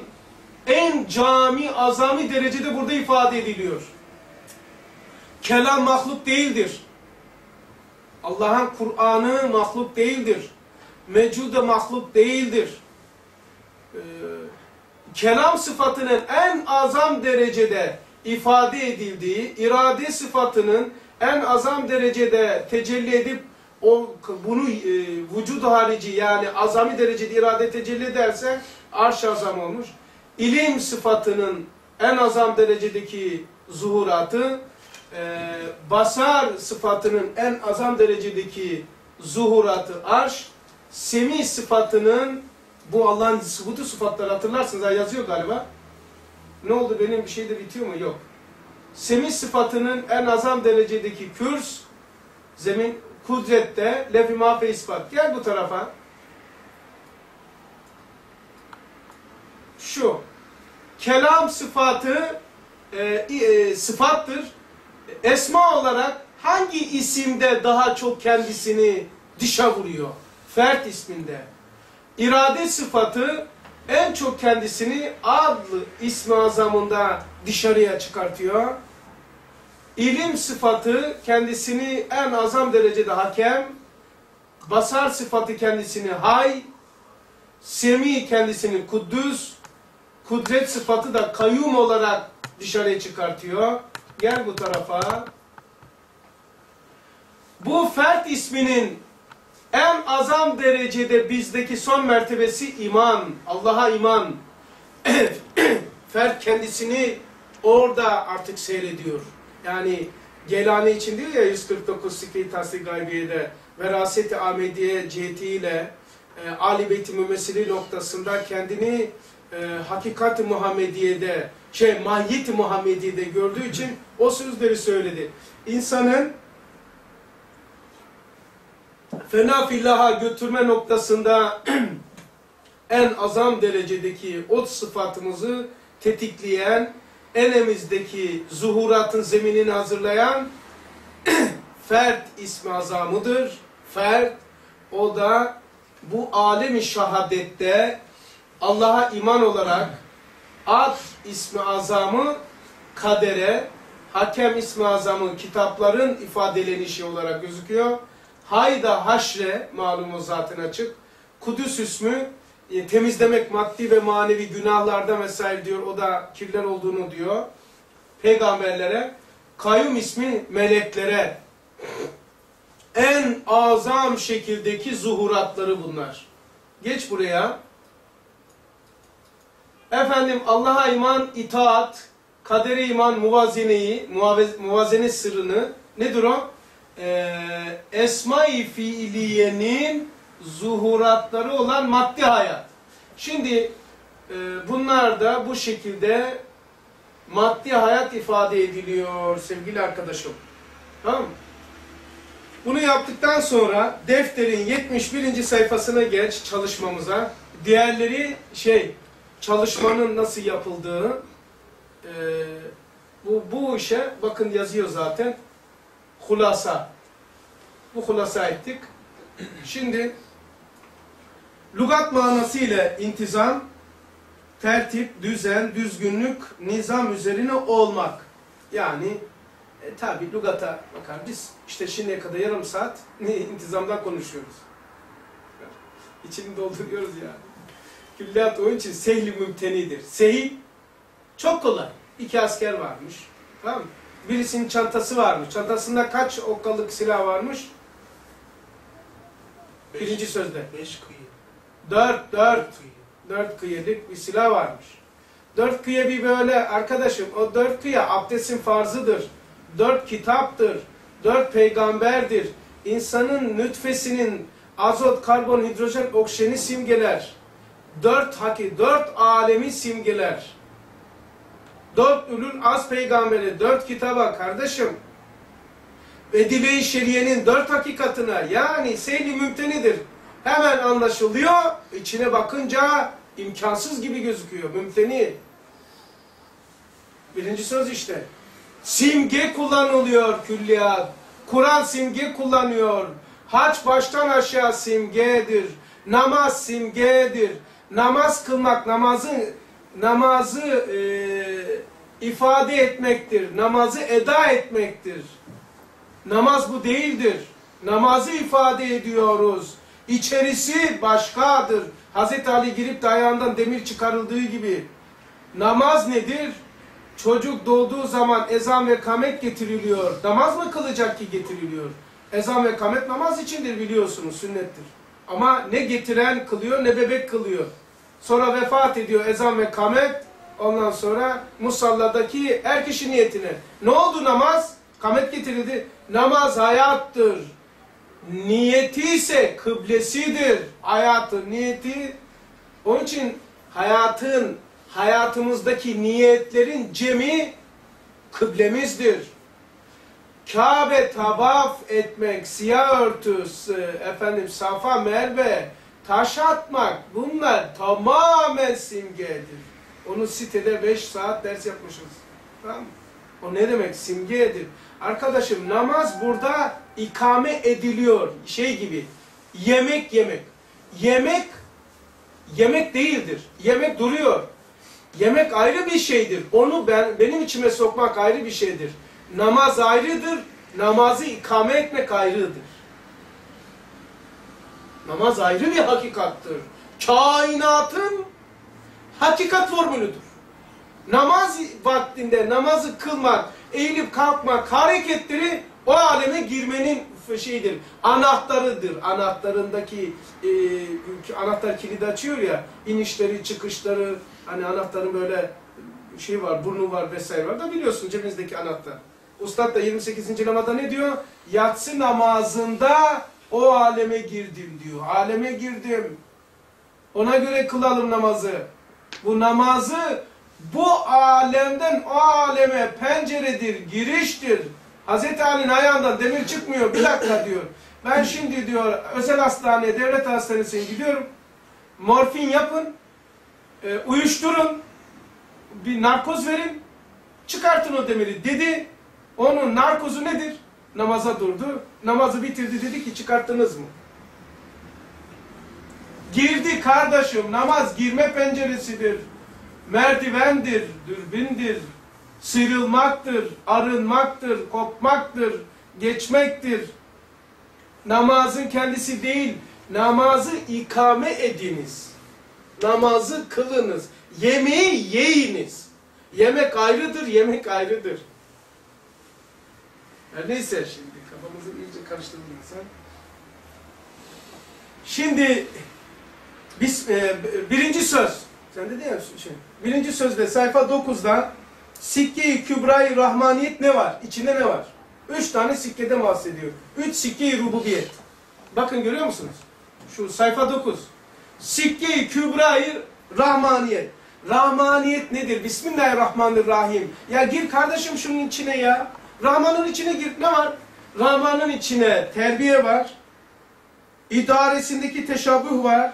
en cami, azami derecede burada ifade ediliyor. Kelam mahluk değildir. Allah'ın Kur'an'ı mahluk değildir. Mecud da mahluk değildir. Ee, kelam sıfatının en azam derecede ifade edildiği, irade sıfatının en azam derecede tecelli edip o bunu e, vücud harici yani azami derecede irade tecelli ederse arş azam olmuş. İlim sıfatının en azam derecedeki zuhuratı, e, basar sıfatının en azam derecedeki zuhuratı arş, semi sıfatının bu Allah'ın sıfatı sıfatları hatırlarsınız ha yazıyor galiba. Ne oldu benim bir şey de bitiyor mu? Yok. Semi sıfatının en azam derecedeki kürs, zemin kudrette, lef-i mafe ispat. Gel bu tarafa. Şu. Kelam sıfatı e, e, sıfattır. Esma olarak hangi isimde daha çok kendisini dışa vuruyor? Fert isminde. İrade sıfatı en çok kendisini adlı ismi azamında dışarıya çıkartıyor. İlim sıfatı kendisini en azam derecede hakem, basar sıfatı kendisini hay, semi kendisini kuddüs, kudret sıfatı da kayyum olarak dışarıya çıkartıyor. Gel bu tarafa. Bu fert isminin en azam derecede bizdeki son mertebesi iman. Allah'a iman. Fert kendisini orada artık seyrediyor. Yani Gelani için diyor ya 149 Sikri Tasdik Gaybiye'de Veraset-i Ahmediye cihetiyle e, Ali Beyt-i Mümessili noktasında kendini e, Hakikat-ı Muhammediye'de şey Mahiyet-i Muhammediye'de gördüğü için o sözleri söyledi. İnsanın fena fillaha götürme noktasında en azam derecedeki o sıfatımızı tetikleyen, enemizdeki zuhuratın zeminini hazırlayan fert ismi azamıdır. Fert, o da bu alemi şahadette Allah'a iman olarak Ad ismi azamı kadere, Hakem ismi azamı kitapların ifadelenişi olarak gözüküyor. Hayda haşre malumu zaten açık. Kudüs ismi temizlemek maddi ve manevi günahlardan vesaire diyor. O da kirler olduğunu diyor. Peygamberlere. Kayyum ismi meleklere. En azam şekildeki zuhuratları bunlar. Geç buraya. Efendim Allah'a iman, itaat, kadere iman, muvazeneyi, muvaz- muvazene sırrını nedir o? Ee, Esma-i fiiliyenin zuhuratları olan maddi hayat. Şimdi e, bunlar da bu şekilde maddi hayat ifade ediliyor sevgili arkadaşım. Tamam mı? Bunu yaptıktan sonra defterin 71. sayfasına geç çalışmamıza. Diğerleri şey çalışmanın nasıl yapıldığı e, bu, bu işe bakın yazıyor zaten hulasa. Bu hulasa ettik. Şimdi lugat manası ile intizam, tertip, düzen, düzgünlük, nizam üzerine olmak. Yani e, tabi lugata bakar. Biz işte şimdiye kadar yarım saat intizamdan konuşuyoruz. İçini dolduruyoruz yani. Külliyat onun için sehli mümtenidir. Sehil çok kolay. İki asker varmış. Tamam mı? Birisinin çantası varmış. Çantasında kaç okkalık silah varmış? Birinci sözde. Beş. Dört, dört. Dört kıyelik bir silah varmış. Dört kıya bir böyle arkadaşım o dört kıya abdestin farzıdır. Dört kitaptır. Dört peygamberdir. İnsanın nütfesinin azot, karbon, hidrojen, oksijeni simgeler. Dört haki, dört alemi simgeler. Dört ülül az peygamberi, dört kitaba kardeşim. Ve dile-i şeriyenin dört hakikatına yani seyli mümtenidir. Hemen anlaşılıyor. İçine bakınca imkansız gibi gözüküyor. Mümteni. Birinci söz işte. Simge kullanılıyor külliyat. Kur'an simge kullanıyor. Hac baştan aşağı simgedir. Namaz simgedir. Namaz kılmak, namazı namazı e, ifade etmektir. Namazı eda etmektir. Namaz bu değildir. Namazı ifade ediyoruz. İçerisi başkadır. Hazreti Ali girip de demir çıkarıldığı gibi. Namaz nedir? Çocuk doğduğu zaman ezan ve kamet getiriliyor. Namaz mı kılacak ki getiriliyor? Ezan ve kamet namaz içindir biliyorsunuz sünnettir. Ama ne getiren kılıyor ne bebek kılıyor. Sonra vefat ediyor ezan ve kamet. Ondan sonra musalladaki her kişi niyetine. Ne oldu namaz? Kamet getirildi. Namaz hayattır. Niyeti ise kıblesidir. Hayatın niyeti. Onun için hayatın, hayatımızdaki niyetlerin cemi kıblemizdir. Kabe tavaf etmek, siyah örtü, efendim safa, merve, taş atmak bunlar tamamen simgedir. Onu sitede 5 saat ders yapmışız. Tamam mı? O ne demek? Simgedir. Arkadaşım namaz burada ikame ediliyor. Şey gibi. Yemek yemek. Yemek yemek değildir. Yemek duruyor. Yemek ayrı bir şeydir. Onu ben benim içime sokmak ayrı bir şeydir. Namaz ayrıdır. Namazı ikame etmek ayrıdır. Namaz ayrı bir hakikattır. Kainatın hakikat formülüdür. Namaz vaktinde namazı kılmak, eğilip kalkmak hareketleri o aleme girmenin şeyidir, anahtarıdır. Anahtarındaki e, anahtar kilidi açıyor ya, inişleri, çıkışları, hani anahtarın böyle şey var, burnu var vesaire var da biliyorsun cebinizdeki anahtar. Ustad da 28. namazda ne diyor? Yatsı namazında o aleme girdim diyor. Aleme girdim. Ona göre kılalım namazı. Bu namazı bu alemden o aleme penceredir, giriştir. Hazreti Ali'nin ayağından demir çıkmıyor. Bir dakika diyor. Ben şimdi diyor özel hastaneye, devlet hastanesine gidiyorum. Morfin yapın, e, uyuşturun, bir narkoz verin, çıkartın o demiri dedi. Onun narkozu nedir? Namaza durdu. Namazı bitirdi dedi ki çıkarttınız mı? Girdi kardeşim namaz girme penceresidir. Merdivendir, dürbündür, sıyrılmaktır, arınmaktır, kopmaktır, geçmektir. Namazın kendisi değil, namazı ikame ediniz. Namazı kılınız. Yemeği yiyiniz. Yemek ayrıdır, yemek ayrıdır. Her neyse şimdi kafamızı iyice karıştırdık sen. Şimdi biz e, birinci söz. Sen dedin ya şey. Birinci sözde sayfa 9'da Sikke-i Kübra-i Rahmaniyet ne var? İçinde ne var? Üç tane sikkeden bahsediyor. Üç sikke-i rububiyet. Bakın görüyor musunuz? Şu sayfa 9. Sikke-i Kübra-i Rahmaniyet. Rahmaniyet nedir? Bismillahirrahmanirrahim. Ya gir kardeşim şunun içine ya. Rahman'ın içine gir. Ne var? Rahman'ın içine terbiye var. İdaresindeki teşabbüh var.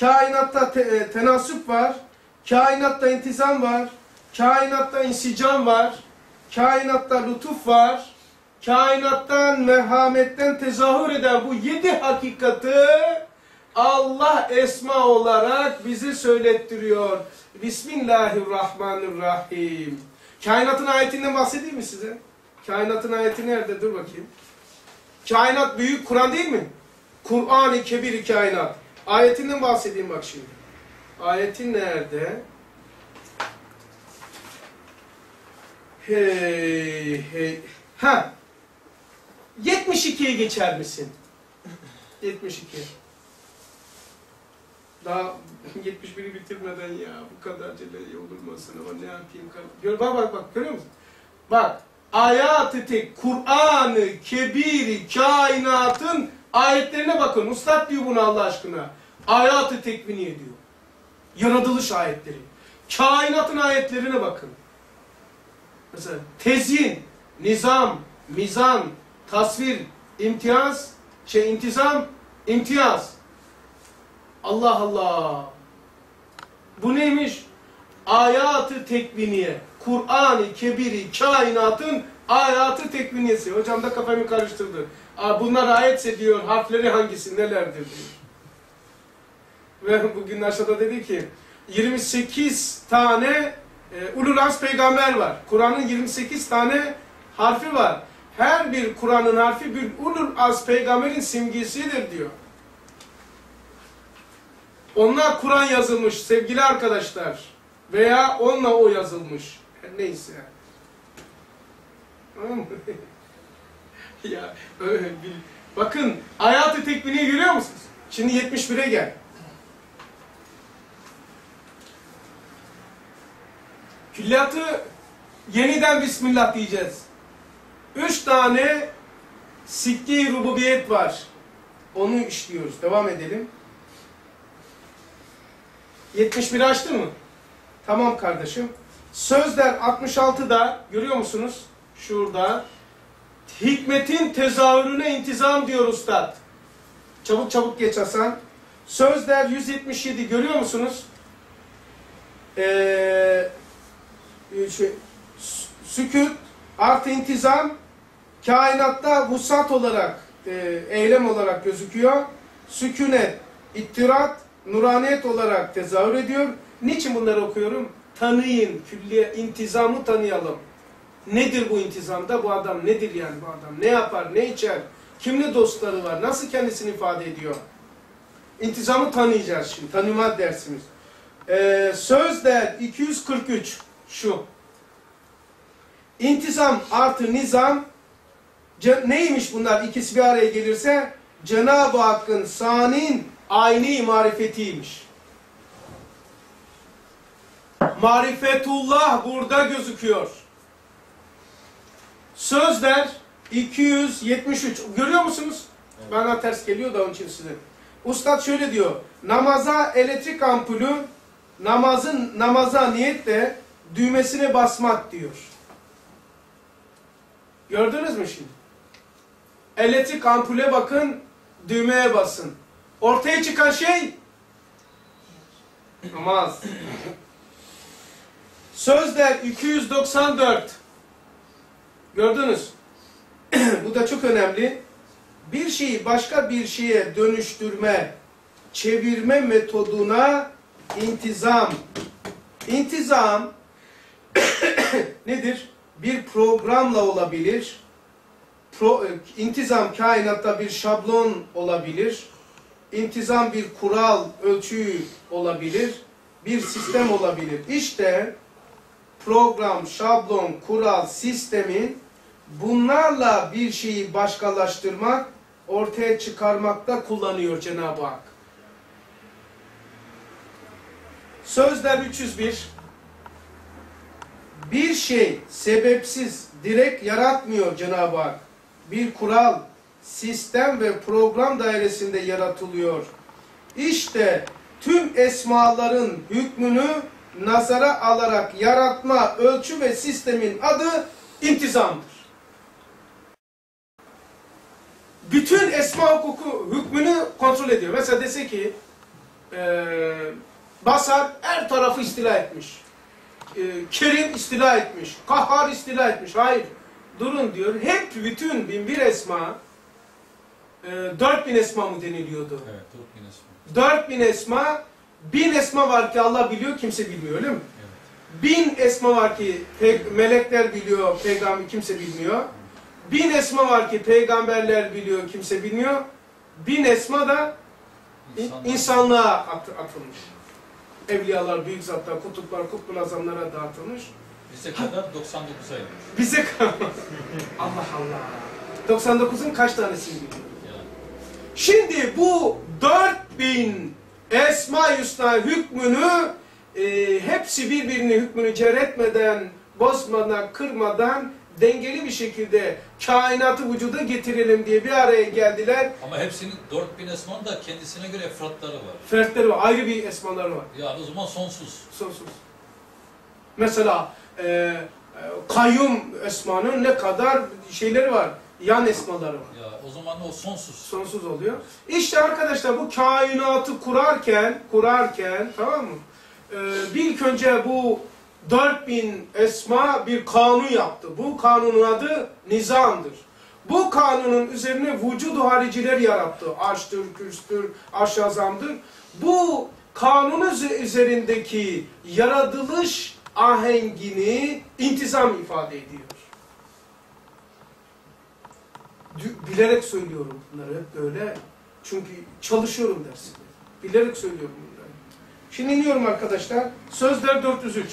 Kainatta te, e, tenasüp var. Kainatta intizam var. Kainatta insicam var. Kainatta lütuf var. Kainattan, merhametten tezahür eden bu yedi hakikati Allah esma olarak bizi söylettiriyor. Bismillahirrahmanirrahim. Kainatın ayetinden bahsedeyim mi size? Kainatın ayeti nerede? Dur bakayım. Kainat büyük Kur'an değil mi? Kur'an-ı Kebir kainat. Ayetinden bahsedeyim bak şimdi. Ayetin nerede? Hey hey. Ha. 72'ye geçer misin? 72. Daha 71'i bitirmeden ya bu kadar acele olur mu sana ama ne yapayım? Gör, bak bak bak görüyor musun? Bak ayat-ı tek Kur'an-ı Kebir kainatın ayetlerine bakın. Ustad diyor bunu Allah aşkına. Ayat-ı tekviniye diyor. Yaratılış ayetleri. Kainatın ayetlerine bakın. Mesela tezyin, nizam, mizan, tasvir, imtiyaz, şey intizam, imtiyaz. Allah Allah. Bu neymiş? Ayatı tekviniye. Kur'an-ı Kebiri kainatın ayatı tekviniyesi. Hocam da kafamı karıştırdı. Aa, bunlar ayetse diyor harfleri hangisi nelerdir diyor. Ve bugün aşağıda dedi ki 28 tane e, ulul az peygamber var. Kur'an'ın 28 tane harfi var. Her bir Kur'an'ın harfi bir ulul az peygamberin simgesidir diyor. Onunla Kur'an yazılmış sevgili arkadaşlar. Veya onunla o yazılmış. Neyse. Ya öyle. Bakın hayatı tekvini görüyor musunuz? Şimdi 71'e gel. Külliyatı yeniden Bismillah diyeceğiz. Üç tane sikki rububiyet var. Onu işliyoruz. Devam edelim. 71'i açtın mı? Tamam kardeşim. Sözler 66'da görüyor musunuz? Şurada. Hikmetin tezahürüne intizam diyor ustad. Çabuk çabuk geç Hasan. Sözler 177 görüyor musunuz? Ee, şey, sü- sükut artı intizam kainatta vusat olarak e, eylem olarak gözüküyor. Sükunet, ittirat, nuraniyet olarak tezahür ediyor. Niçin bunları okuyorum? Tanıyın, külliye, intizamı tanıyalım. Nedir bu intizamda? Bu adam nedir yani bu adam? Ne yapar, ne içer? Kimli dostları var? Nasıl kendisini ifade ediyor? İntizamı tanıyacağız şimdi. Tanıma dersimiz. Ee, sözler 243 şu. İntizam artı nizam neymiş bunlar ikisi bir araya gelirse? Cenab-ı Hakk'ın sanin ayni marifetiymiş. Marifetullah burada gözüküyor. Sözler 273. Görüyor musunuz? Bana ters geliyor da onun için size. Ustad şöyle diyor. Namaza elektrik ampulü namazın namaza niyetle düğmesine basmak diyor. Gördünüz mü şimdi? Elektrik ampule bakın, düğmeye basın. Ortaya çıkan şey namaz. Sözler 294. Gördünüz. Bu da çok önemli. Bir şeyi başka bir şeye dönüştürme, çevirme metoduna intizam. İntizam nedir? Bir programla olabilir. Pro, e, intizam kainatta bir şablon olabilir. İntizam bir kural, ölçü olabilir. Bir sistem olabilir. İşte program, şablon, kural, sistemin bunlarla bir şeyi başkalaştırmak, ortaya çıkarmakta kullanıyor Cenab-ı Hak. Sözler 301 Bir şey sebepsiz, direkt yaratmıyor Cenab-ı Hak. Bir kural, sistem ve program dairesinde yaratılıyor. İşte tüm esmaların hükmünü nazara alarak yaratma, ölçü ve sistemin adı intizamdır. Bütün esma hukuku hükmünü kontrol ediyor. Mesela dese ki eee Basar her tarafı istila etmiş. Eee, Kerim istila etmiş. Kahhar istila etmiş. Hayır. Durun diyor. Hep bütün bin bir esma eee 4000 esma mı deniliyordu? Evet, 4000 esma. 4000 esma, bin esma var ki Allah biliyor, kimse bilmiyor öyle mi? Evet. Bin esma var ki melekler biliyor, peygamber kimse bilmiyor. Bin esma var ki peygamberler biliyor, kimse bilmiyor. Bin esma da in- İnsanlar- insanlığa at- atılmış. Evliyalar, büyük zatlar, kutuplar, kutbul azamlara dağıtılmış. Bize kadar 99'a inmiş. Bize. Allah Allah. 99'un kaç tanesini biliyor? Yani. Şimdi bu 4000 Esma Hüsna hükmünü e, hepsi birbirinin hükmünü cerretmeden, bozmadan, kırmadan dengeli bir şekilde kainatı vücuda getirelim diye bir araya geldiler. Ama hepsinin 4000 esmanın da kendisine göre efratları var. Fertleri var, ayrı bir esmaları var. Yani o zaman sonsuz. Sonsuz. Mesela e, e, kayyum esmanın ne kadar şeyleri var, yan esmaları var. Ya o zaman o sonsuz. sonsuz oluyor. İşte arkadaşlar bu kainatı kurarken, kurarken tamam mı? Bir ilk önce bu 4000 esma bir kanun yaptı. Bu kanunun adı nizamdır. Bu kanunun üzerine vücudu hariciler yarattı. Arştır, kürstür, aşazamdır. Bu kanun üze- üzerindeki yaratılış ahengini intizam ifade ediyor. Bilerek söylüyorum bunları böyle. Çünkü çalışıyorum dersinde. Bilerek söylüyorum bunları. Şimdi iniyorum arkadaşlar. Sözler 403.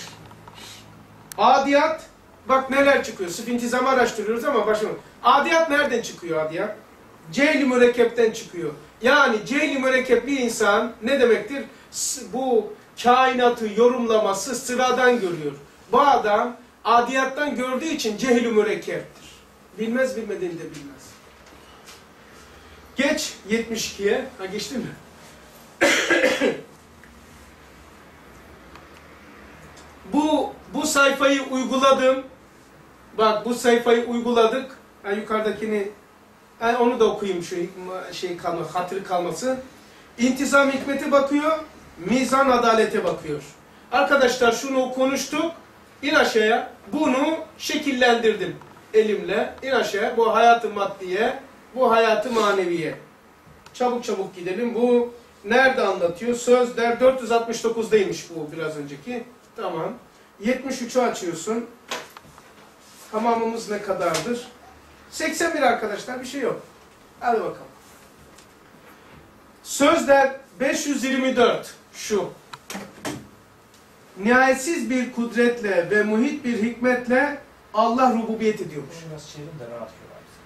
Adiyat. Bak neler çıkıyor. Sırf intizamı araştırıyoruz ama başlayalım. Adiyat nereden çıkıyor adiyat? Cehli mürekkepten çıkıyor. Yani cehli mürekkep bir insan ne demektir? Bu kainatı yorumlaması sıradan görüyor. Bu adam adiyattan gördüğü için cehli mürekkeptir. Bilmez bilmediğini de bilmez. Geç 72'ye. Ha geçti mi? Bu bu sayfayı uyguladım. Bak bu sayfayı uyguladık. Ha, yukarıdakini ha, onu da okuyayım şu şey kalma, hatırı kalması. İntizam hikmeti bakıyor, mizan adalete bakıyor. Arkadaşlar şunu konuştuk. İn aşağıya. Bunu şekillendirdim elimle. İn aşağıya. Bu hayatı maddiye, bu hayatı maneviye. Çabuk çabuk gidelim. Bu nerede anlatıyor? Sözler 469'daymış bu biraz önceki. Tamam. 73'ü açıyorsun. Tamamımız ne kadardır? 81 arkadaşlar bir şey yok. Hadi bakalım. Sözler 524 şu. Nihayetsiz bir kudretle ve muhit bir hikmetle Allah rububiyet ediyormuş. Biraz çevirin de rahat.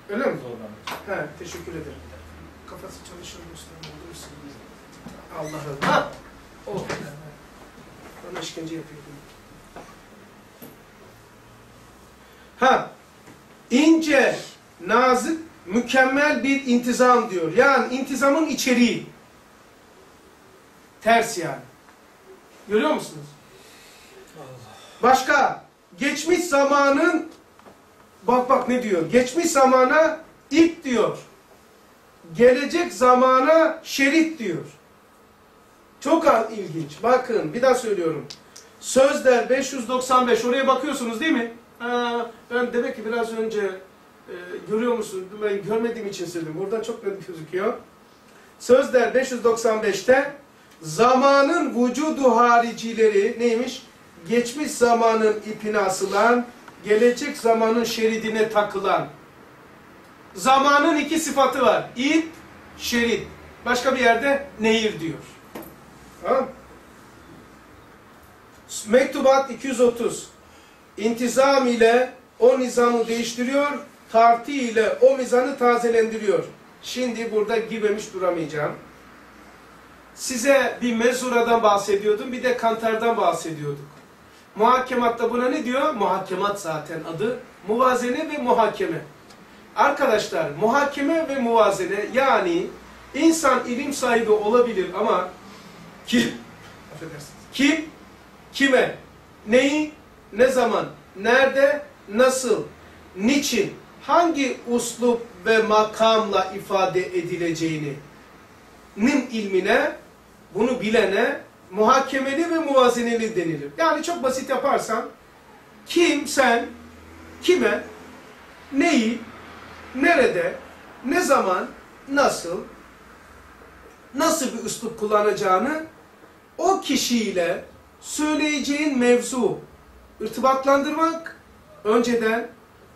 Öyle mi? Zorlanır. He, teşekkür ederim. Kafası çalışır Müslüman olursun. Allah razı Ha! Oh. Bana işkence yapıyordum. Ha, ince, nazik, mükemmel bir intizam diyor. Yani intizamın içeriği. Ters yani. Görüyor musunuz? Başka, geçmiş zamanın, bak bak ne diyor, geçmiş zamana ip diyor. Gelecek zamana şerit diyor. Çok ilginç. Bakın bir daha söylüyorum. Sözler 595 oraya bakıyorsunuz değil mi? Ben demek ki biraz önce e, görüyor musun? Ben görmediğim için söyledim. Buradan çok net gözüküyor. Sözler 595'te zamanın vücudu haricileri neymiş? Geçmiş zamanın ipine asılan, gelecek zamanın şeridine takılan. Zamanın iki sıfatı var. İp, şerit. Başka bir yerde nehir diyor. Tamam? Mektubat 230. İntizam ile o nizamı değiştiriyor, tartı ile o mizanı tazelendiriyor. Şimdi burada girmemiş duramayacağım. Size bir mezuradan bahsediyordum, bir de kantardan bahsediyorduk. Muhakematta buna ne diyor? Muhakemat zaten adı. Muvazene ve muhakeme. Arkadaşlar muhakeme ve muvazene yani insan ilim sahibi olabilir ama kim? Affedersiniz. Kim? Kime? Neyi? Ne zaman? Nerede? Nasıl? Niçin? Hangi uslup ve makamla ifade edileceğini nin ilmine, bunu bilene muhakemeli ve muvazeneli denilir. Yani çok basit yaparsan kim sen kime neyi nerede ne zaman nasıl nasıl bir üslup kullanacağını o kişiyle söyleyeceğin mevzu irtibatlandırmak önceden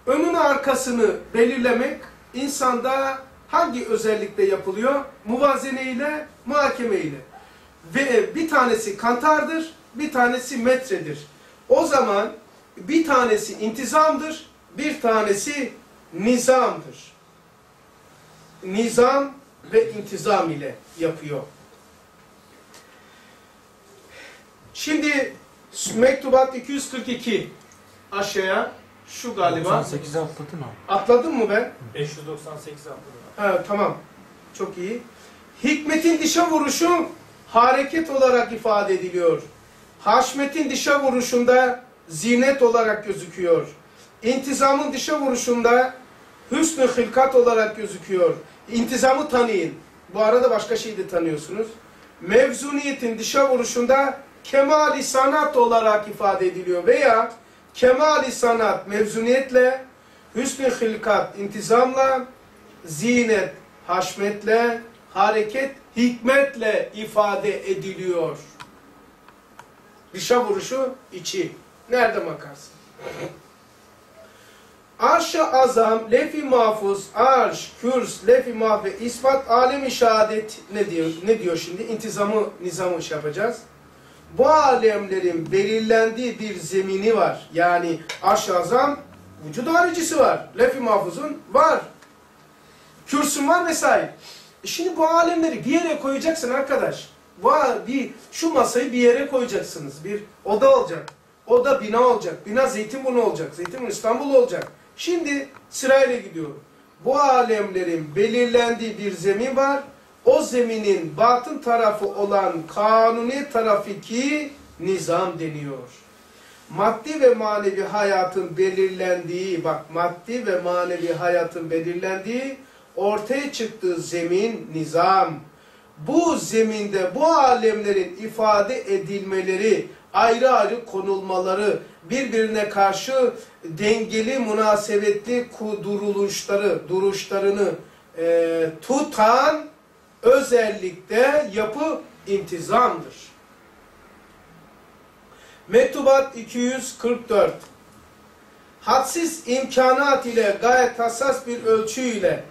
önünü arkasını belirlemek insanda hangi özellikle yapılıyor? Muvazene ile, muhakeme ile. Ve bir tanesi kantardır, bir tanesi metredir. O zaman bir tanesi intizamdır, bir tanesi nizamdır. Nizam ve intizam ile yapıyor. Şimdi mektubat 242 aşağıya şu galiba. 98'e atladın abi. Atladın mı ben? 598 atladın Ha, tamam. Çok iyi. Hikmetin dışa vuruşu hareket olarak ifade ediliyor. Haşmetin dışa vuruşunda zinet olarak gözüküyor. İntizamın dışa vuruşunda hüsnü hılkat olarak gözüküyor. İntizamı tanıyın. Bu arada başka şeyi de tanıyorsunuz. Mevzuniyetin dışa vuruşunda kemali sanat olarak ifade ediliyor. Veya kemali sanat mevzuniyetle, hüsnü hılkat intizamla, zinet haşmetle, hareket hikmetle ifade ediliyor. Dışa vuruşu içi. Nerede bakarsın? Arş-ı azam, lef-i mahfuz, arş, kürs, lef-i mahve, ispat, alem-i şehadet ne diyor? Ne diyor şimdi? İntizamı, nizamı şey yapacağız. Bu alemlerin belirlendiği bir zemini var. Yani arş-ı azam, vücut haricisi var. Lef-i mahfuzun var. Kürsün var vesaire. E şimdi bu alemleri bir yere koyacaksın arkadaş. Bu bir şu masayı bir yere koyacaksınız. Bir oda olacak. Oda bina olacak. Bina Zeytinburnu olacak. Zeytinburnu İstanbul olacak. Şimdi sırayla gidiyorum. Bu alemlerin belirlendiği bir zemin var. O zeminin batın tarafı olan kanuni tarafı ki nizam deniyor. Maddi ve manevi hayatın belirlendiği, bak maddi ve manevi hayatın belirlendiği ortaya çıktığı zemin nizam. Bu zeminde bu alemlerin ifade edilmeleri, ayrı ayrı konulmaları, birbirine karşı dengeli, münasebetli duruluşları, duruşlarını e, tutan özellikle yapı intizamdır. Mektubat 244 Hadsiz imkanat ile gayet hassas bir ölçü ile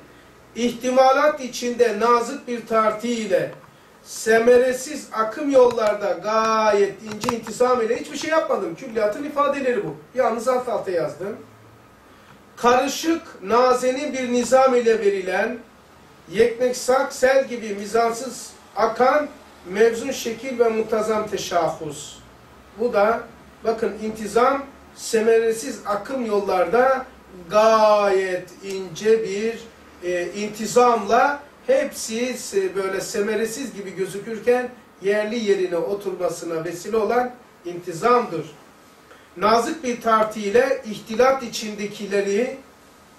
ihtimalat içinde nazik bir tartı ile semeresiz akım yollarda gayet ince intizam ile hiçbir şey yapmadım. Külliyatın ifadeleri bu. Yalnız alt alta yazdım. Karışık, nazenin bir nizam ile verilen, yekmeksak sel gibi mizansız akan mevzun şekil ve muntazam teşahhus. Bu da bakın intizam semeresiz akım yollarda gayet ince bir e, intizamla hepsi böyle semeresiz gibi gözükürken yerli yerine oturmasına vesile olan intizamdır. Nazik bir tartı ile ihtilat içindekileri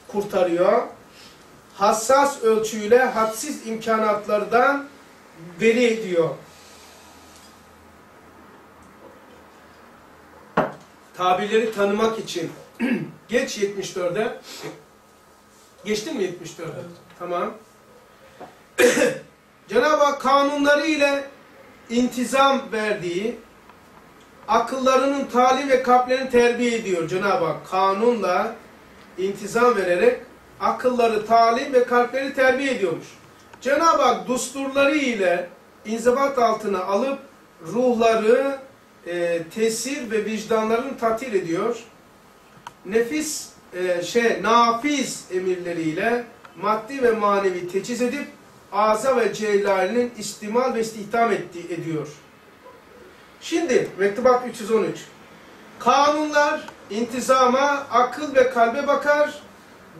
kurtarıyor. Hassas ölçüyle hadsiz imkanatlardan veri ediyor. Tabirleri tanımak için geç 74'e. Geçtin mi 74'e? Tamam. Cenab-ı Hak kanunları ile intizam verdiği, akıllarının talim ve kalplerini terbiye ediyor Cenab-ı Hak. Kanunla intizam vererek akılları talim ve kalpleri terbiye ediyormuş. Cenab-ı Hak dusturları ile inzibat altına alıp ruhları e, tesir ve vicdanlarını tatil ediyor. Nefis e, şey nafiz emirleriyle maddi ve manevi teçhiz edip ağza ve ceylalinin istimal ve istihdam etti, ediyor. Şimdi mektubat 313. Kanunlar intizama, akıl ve kalbe bakar.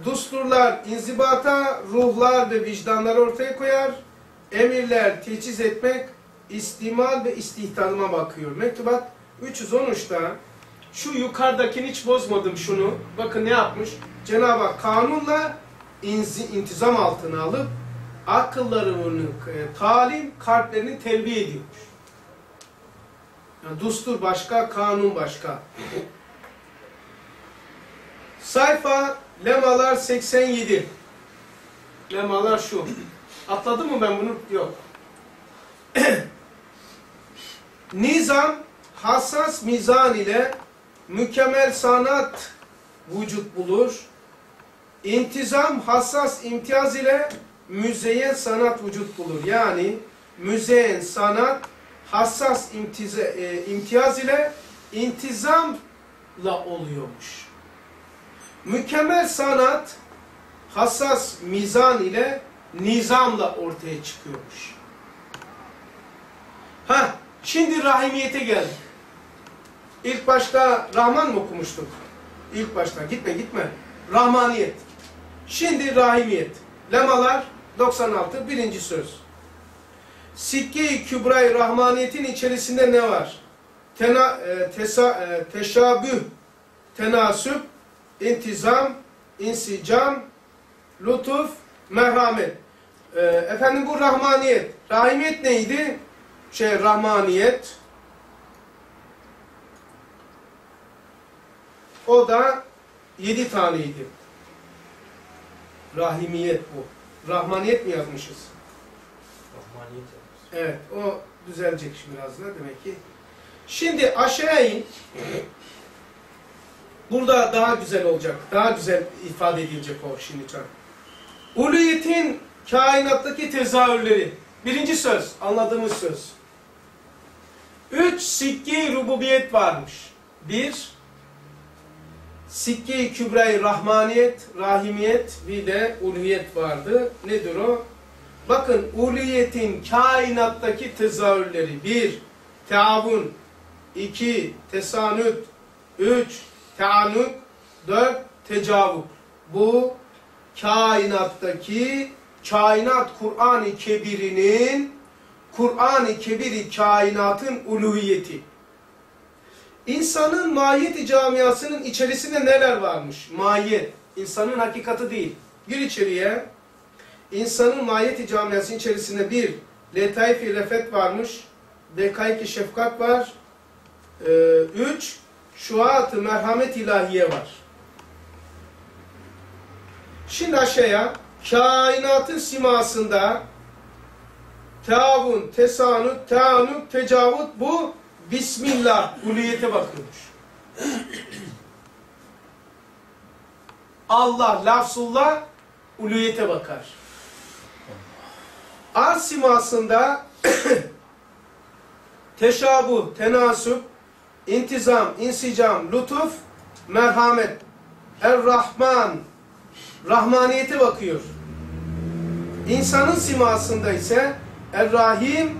Dusturlar inzibata, ruhlar ve vicdanları ortaya koyar. Emirler teçhiz etmek, istimal ve istihdama bakıyor. Mektubat 313'ta şu yukarıdakini hiç bozmadım şunu. Bakın ne yapmış? Cenab-ı Hak kanunla intizam altına alıp akıllarını e, talim, kalplerini terbiye ediyormuş. Yani dustur başka, kanun başka. Sayfa lemalar 87. Lemalar şu. Atladım mı ben bunu? Yok. Nizam hassas mizan ile mükemmel sanat vücut bulur. İntizam hassas imtiyaz ile müzeyyen sanat vücut bulur. Yani müzeyyen sanat hassas e, imtiyaz ile intizamla oluyormuş. Mükemmel sanat hassas mizan ile nizamla ortaya çıkıyormuş. Ha, şimdi rahimiyete geldik. İlk başta Rahman mı okumuştuk? İlk başta. Gitme gitme. Rahmaniyet. Şimdi rahimiyet. Lemalar 96. Birinci söz. Sikke-i Kübra-i Rahmaniyet'in içerisinde ne var? Tena, e, tesa, e, teşabüh, tenasüp, intizam, insicam, lütuf, merhamet. E, efendim bu rahmaniyet. Rahimiyet neydi? Şey rahmaniyet. O da yedi taneydi. Rahimiyet bu. Rahmaniyet mi yazmışız? Rahmaniyet yapmış. Evet, o düzelecek şimdi biraz da demek ki. Şimdi aşağıya in. Burada daha güzel olacak. Daha güzel ifade edilecek o şimdi can. Uluhiyetin kainattaki tezahürleri. Birinci söz, anladığımız söz. Üç sikke-i rububiyet varmış. Bir, sikke-i kübra-i rahmaniyet, rahimiyet, bir de uluhiyet vardı. Nedir o? Bakın uluhiyetin kainattaki tezahürleri. Bir, teavun. iki tesanüt. Üç, teanuk. Dört, tecavuk. Bu kainattaki kainat Kur'an-ı Kebir'inin Kur'an-ı Kebir-i kainatın uluhiyeti. İnsanın mahiyeti camiasının içerisinde neler varmış? Mahiyet. İnsanın hakikati değil. Gir içeriye. İnsanın mahiyeti camiasının içerisinde bir, letayf-i refet varmış. Bekayki şefkat var. Ee, üç, şuat-ı merhamet ilahiye var. Şimdi aşağıya kainatın simasında teavun, tesanut, teanuk, tecavut bu Bismillah uluyete bakıyormuş. Allah, lafzullah uluyete bakar. Arz simasında teşabuh, tenasüp, intizam, insicam, lütuf, merhamet, er-Rahman, Rahmaniyete bakıyor. İnsanın simasında ise Er-Rahim,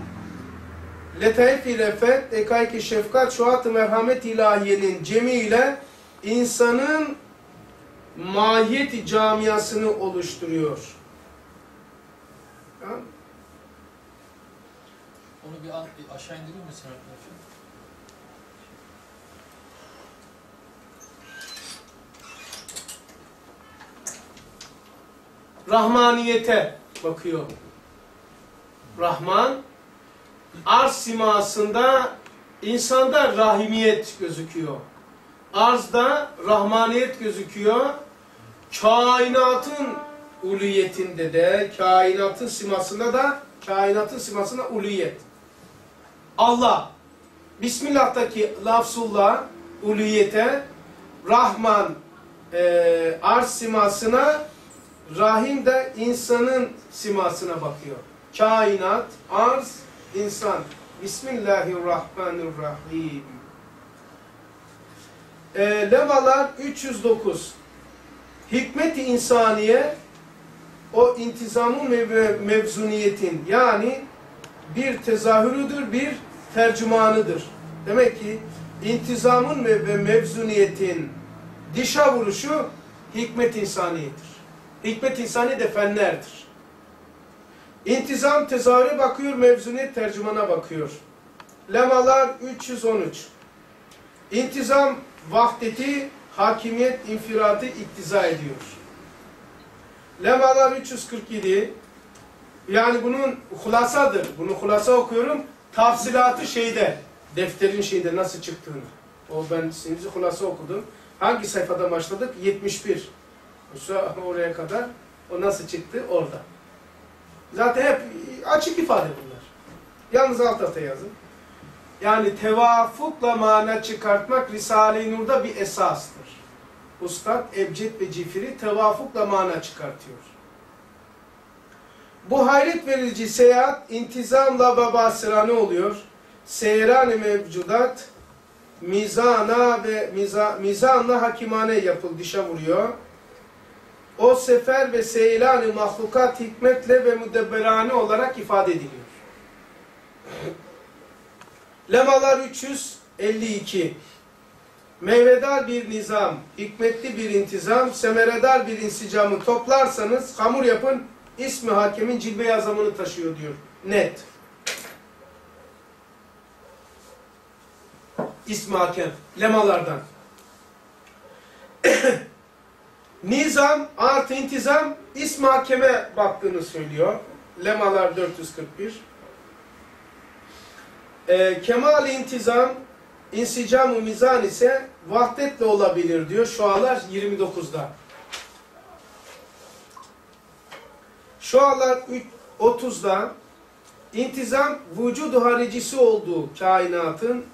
Letayf-i Refet, Ekayki Şefkat, Şuat-ı Merhamet ilahiyenin cemiyle insanın mahiyeti camiasını oluşturuyor. Onu bir, bir aşağı indirir misin arkadaşlar? Rahmaniyete bakıyor. Rahman arz simasında insanda rahimiyet gözüküyor. Arzda rahmaniyet gözüküyor. Kainatın uluyetinde de, kainatın simasında da, kainatın simasında uluyet. Allah, Bismillah'taki lafzullah, uluyete, Rahman, e, arz simasına, Rahim de insanın simasına bakıyor. Kainat, arz, insan. Bismillahirrahmanirrahim. E, Levalar 309. Hikmet-i insaniye o intizamın mev- mevzuniyetin yani bir tezahürüdür, bir tercümanıdır. Demek ki intizamın ve ve mevzuniyetin dişa vuruşu hikmet insaniyedir. Hikmet insani de fenlerdir. İntizam tezahüre bakıyor, mevzuniyet tercümana bakıyor. Lemalar 313. İntizam vahdeti, hakimiyet, infiradı iktiza ediyor. Lemalar 347. Yani bunun hulasadır. Bunu hulasa okuyorum. Tafsilatı şeyde, defterin şeyde nasıl çıktığını. O ben sizi hulasa okudum. Hangi sayfada başladık? 71. Şu oraya kadar. O nasıl çıktı? Orada. Zaten hep açık ifade bunlar. Yalnız alt alta yazın. Yani tevafukla mana çıkartmak Risale-i Nur'da bir esastır. Ustad Ebced ve Cifiri tevafukla mana çıkartıyor. Bu hayret verici seyahat intizamla ve basirane oluyor. Seyran-ı mevcudat mizana ve miza, mizanla hakimane yapıl dişe vuruyor. O sefer ve seylan-ı mahlukat hikmetle ve müdebberane olarak ifade ediliyor. Lemalar 352 Meyvedar bir nizam, hikmetli bir intizam, semeredar bir insicamı toplarsanız hamur yapın, ismi hakemin cilve yazamını taşıyor diyor. Net. İsmi hakem. Lemalardan. Nizam artı intizam ismi hakeme baktığını söylüyor. Lemalar 441. Ee, kemal intizam insicam-ı mizan ise vahdetle olabilir diyor. Şualar 29'da. Şualar 30'da intizam vücudu haricisi olduğu kainatın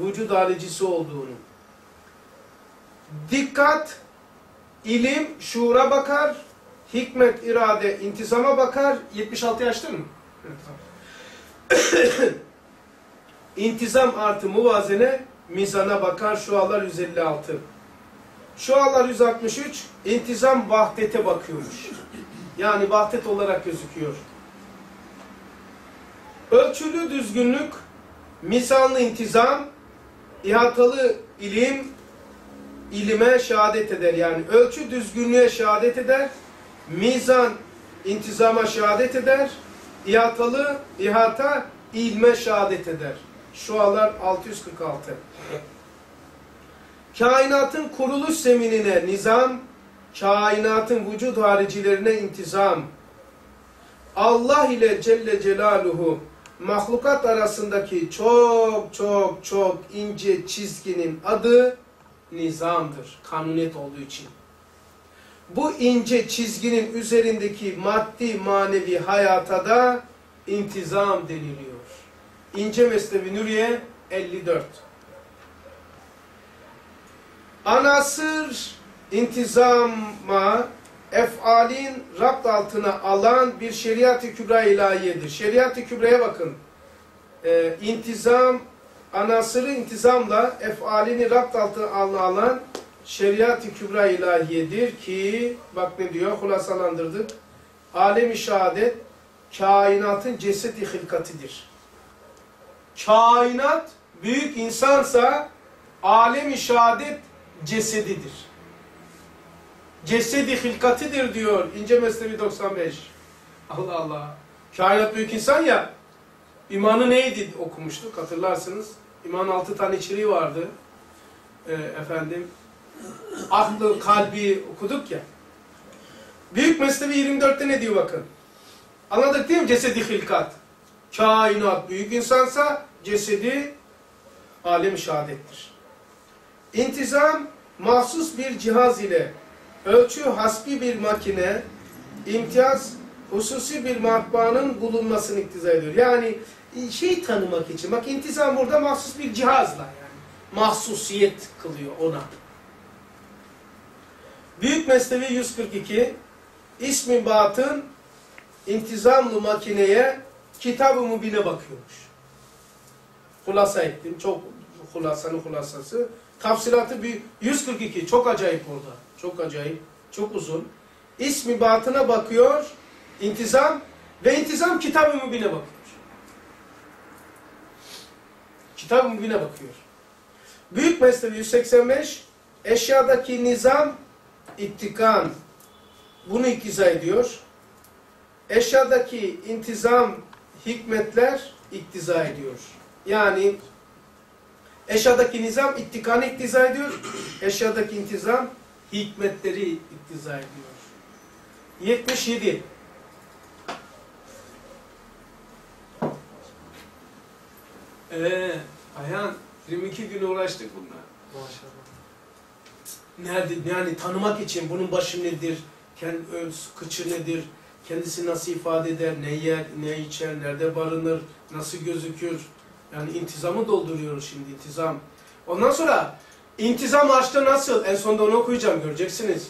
vücud haricisi olduğunu. Dikkat, ilim, şuura bakar, hikmet, irade, intizama bakar. 76 yaşlı mı? Evet. İntizam artı muvazene mizana bakar. Şualar 156. Şualar 163. İntizam vahdete bakıyormuş. Yani vahdet olarak gözüküyor. Ölçülü düzgünlük, misanlı intizam, ihatalı ilim, ilime şehadet eder. Yani ölçü düzgünlüğe şehadet eder, mizan intizama şehadet eder, ihatalı ihata ilme şehadet eder. Şualar 646. Kainatın kuruluş zeminine nizam, kainatın vücud haricilerine intizam, Allah ile Celle Celaluhu mahlukat arasındaki çok çok çok ince çizginin adı nizamdır. Kanuniyet olduğu için. Bu ince çizginin üzerindeki maddi manevi hayata da intizam deniliyor. İnce Mesnevi Nuriye 54. Anasır intizama efalin rapt altına alan bir şeriat-ı kübra ilahiyedir. Şeriat-ı kübraya bakın. Ee, intizam, anasırı intizamla efalini rapt altına alan şeriat-ı kübra ilahiyedir ki, bak ne diyor, hulasalandırdık. Alem-i şehadet, kainatın cesedi hilkatidir. Kainat, büyük insansa, alem-i şehadet cesedidir. Cesedi hilkatidir diyor İnce Mesnevi 95. Allah Allah. Kainat büyük insan ya. İmanı neydi okumuştuk hatırlarsınız. İman altı tane içeriği vardı. Ee, efendim. Aklı, kalbi okuduk ya. Büyük Mesnevi 24'te ne diyor bakın. Anladık değil mi? Cesedi hilkat. Kainat büyük insansa cesedi alem şehadettir. İntizam mahsus bir cihaz ile ölçü hasbi bir makine, imtiyaz hususi bir matbaanın bulunmasını iktiza ediyor. Yani şey tanımak için. Bak intizam burada mahsus bir cihazla yani. Mahsusiyet kılıyor ona. Büyük Mesnevi 142 İsmi Batın intizamlı makineye kitab-ı mübine bakıyormuş. Hulasa ettim. Çok hulasanın hulasası. Tafsilatı bir 142. Çok acayip orada. Çok acayip. Çok uzun. İsmi batına bakıyor. intizam ve intizam kitab-ı mübine bakıyor. Kitab-ı mübine bakıyor. Büyük Mesnevi 185 eşyadaki nizam ittikan bunu iktiza ediyor. Eşyadaki intizam hikmetler iktiza ediyor. Yani eşyadaki nizam ittikanı iktiza ediyor. Eşyadaki intizam hikmetleri iktiza ediyor. 77. Eee Ayhan 22 gün uğraştık bunlar. Maşallah. Nerede yani tanımak için bunun başı nedir, kendi öz kıçı nedir, kendisi nasıl ifade eder, ne yer, ne içer, nerede barınır, nasıl gözükür. Yani intizamı dolduruyoruz şimdi intizam. Ondan sonra intizam arşta nasıl? En sonunda onu okuyacağım göreceksiniz.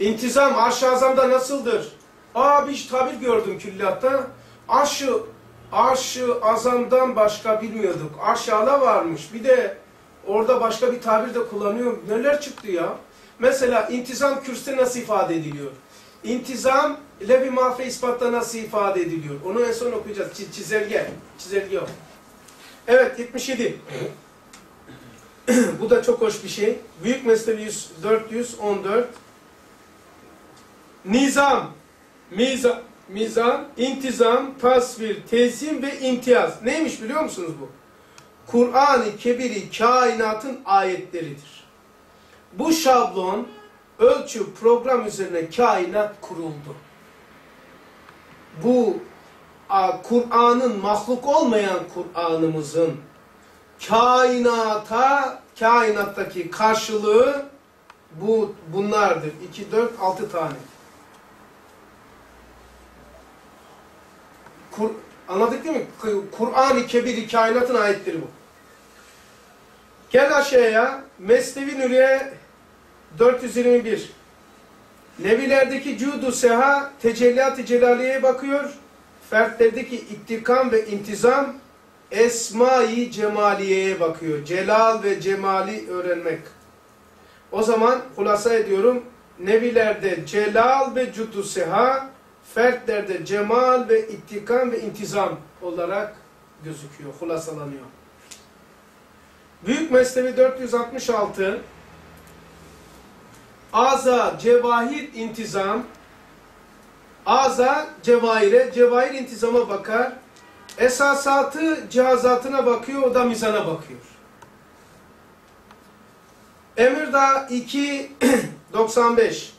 İntizam arş-ı azamda nasıldır? Aa bir tabir gördüm külliyatta. Arş-ı arş-ı azamdan başka bilmiyorduk. Arş-ı ala varmış. Bir de Orada başka bir tabir de kullanıyor. Neler çıktı ya? Mesela intizam kürste nasıl ifade ediliyor? İntizam levi mafe ispatta nasıl ifade ediliyor? Onu en son okuyacağız. Çi- Çizelge. Çizelge o. Evet 77. Bu da çok hoş bir şey. Büyük Mesnevi 100 414. Nizam, mizan, mizan, intizam, tasvir, tezim ve imtiyaz. Neymiş biliyor musunuz bu? Kur'an-ı Kebiri kainatın ayetleridir. Bu şablon, ölçü, program üzerine kainat kuruldu. Bu Kur'an'ın mahluk olmayan Kur'an'ımızın kainata, kainattaki karşılığı bu bunlardır. 2, 4, 6 tane. Kur, anladık değil mi? Kur'an-ı Kebiri kainatın ayetleri bu. Gel aşağıya. Mesnevi Nuriye 421. Nevilerdeki cudu seha tecellat-ı celaliyeye bakıyor. Fertlerdeki ittikam ve intizam esma-i cemaliyeye bakıyor. Celal ve cemali öğrenmek. O zaman hulasa ediyorum. Nevilerde celal ve cudu seha fertlerde cemal ve ittikam ve intizam olarak gözüküyor, hulasalanıyor. Büyük Mesnevi 466 Aza, cevahir, intizam Aza, cevahire, cevahir intizama bakar. Esasatı cihazatına bakıyor, o da mizana bakıyor. Emirdağ 2, 95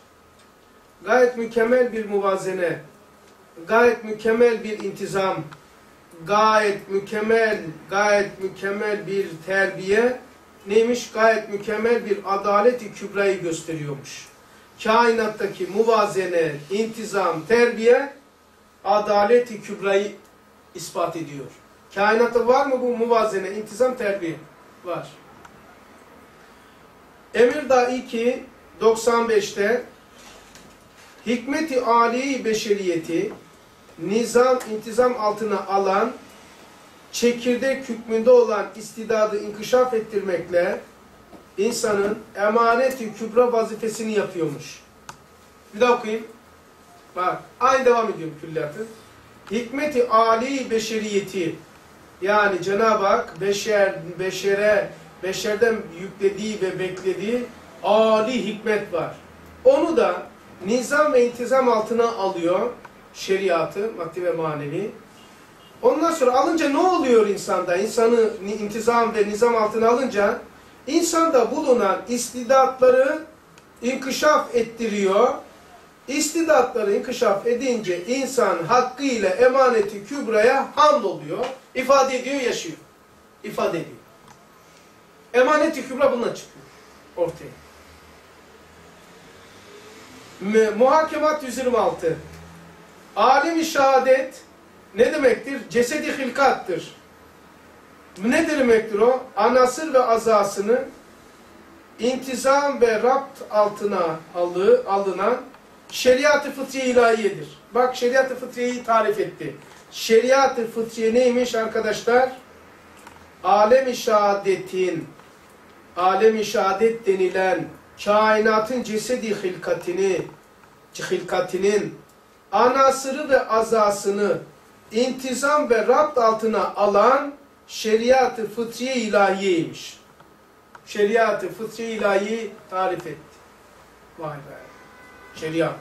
Gayet mükemmel bir muvazene, gayet mükemmel bir intizam, gayet mükemmel, gayet mükemmel bir terbiye neymiş? Gayet mükemmel bir adaleti kübrayı gösteriyormuş. Kainattaki muvazene, intizam, terbiye adaleti kübrayı ispat ediyor. Kainatta var mı bu muvazene, intizam, terbiye? Var. Emirdağ 2, 95'te hikmeti âli beşeriyeti nizam, intizam altına alan çekirdek hükmünde olan istidadı inkişaf ettirmekle insanın emaneti kübra vazifesini yapıyormuş. Bir daha okuyayım. Bak, aynı devam ediyorum külliyatı. Hikmeti âli beşeriyeti yani Cenab-ı Hak beşer, beşere, beşerden yüklediği ve beklediği âli hikmet var. Onu da nizam ve intizam altına alıyor şeriatı, maddi ve manevi. Ondan sonra alınca ne oluyor insanda? İnsanı intizam ve nizam altına alınca insanda bulunan istidatları inkişaf ettiriyor. İstidatları inkişaf edince insan hakkıyla emaneti kübraya hamdoluyor. ifade ediyor, yaşıyor. İfade ediyor. Emaneti kübra bundan çıkıyor ortaya. Mu- Muhakemat 126. Alem-i şehadet ne demektir? Cesedi hilkattır. Ne demektir o? Anasır ve azasını intizam ve rapt altına alı, alınan şeriat-ı fıtriye ilahiyedir. Bak şeriat-ı fıtriyeyi tarif etti. Şeriat-ı fıtriye neymiş arkadaşlar? Alem-i şehadetin, alem-i şehadet denilen kainatın cesedi hilkatini, hilkatinin anasırı ve azasını intizam ve rapt altına alan şeriat-ı fıtriye ilahiyeymiş. Şeriat-ı fıtriye ilahi tarif etti. Vay be. Şeriat.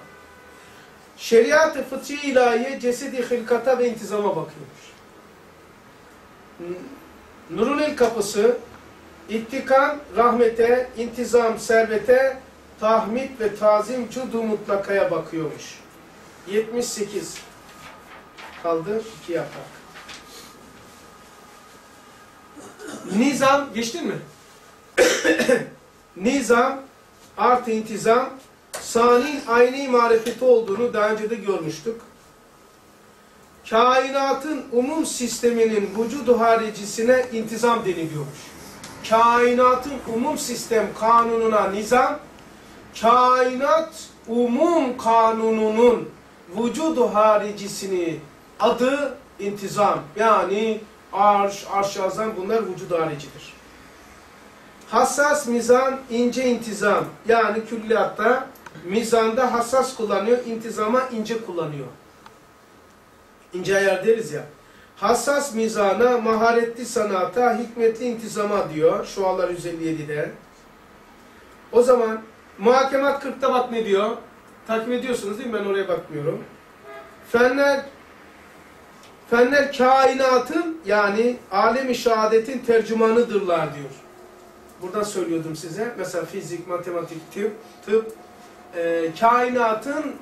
Şeriat-ı fıtriye ilahiye cesedi hilkata ve intizama bakıyormuş. Nurun el kapısı İttikan rahmete, intizam servete, tahmid ve tazim cudu mutlakaya bakıyormuş. 78 kaldı iki yaprak. Nizam geçtin mi? Nizam artı intizam sani'nin aynı marifeti olduğunu daha önce de görmüştük. Kainatın umum sisteminin vücudu haricisine intizam deniliyormuş. Kainatın umum sistem kanununa nizam, kainat umum kanununun vücudu haricisini adı intizam. Yani arş, arş yazan bunlar vücudu haricidir. Hassas mizan, ince intizam. Yani külliyatta mizanda hassas kullanıyor, intizama ince kullanıyor. İnce ayar deriz ya. Hassas mizana, maharetli sanata, hikmetli intizama diyor. Şualar 157'de. O zaman muhakemat 40'ta bak ne diyor? Takip ediyorsunuz değil mi? Ben oraya bakmıyorum. Fenler Fenler kainatın yani alemi şehadetin tercümanıdırlar diyor. Buradan söylüyordum size. Mesela fizik, matematik, tıp, tıp e, kainatın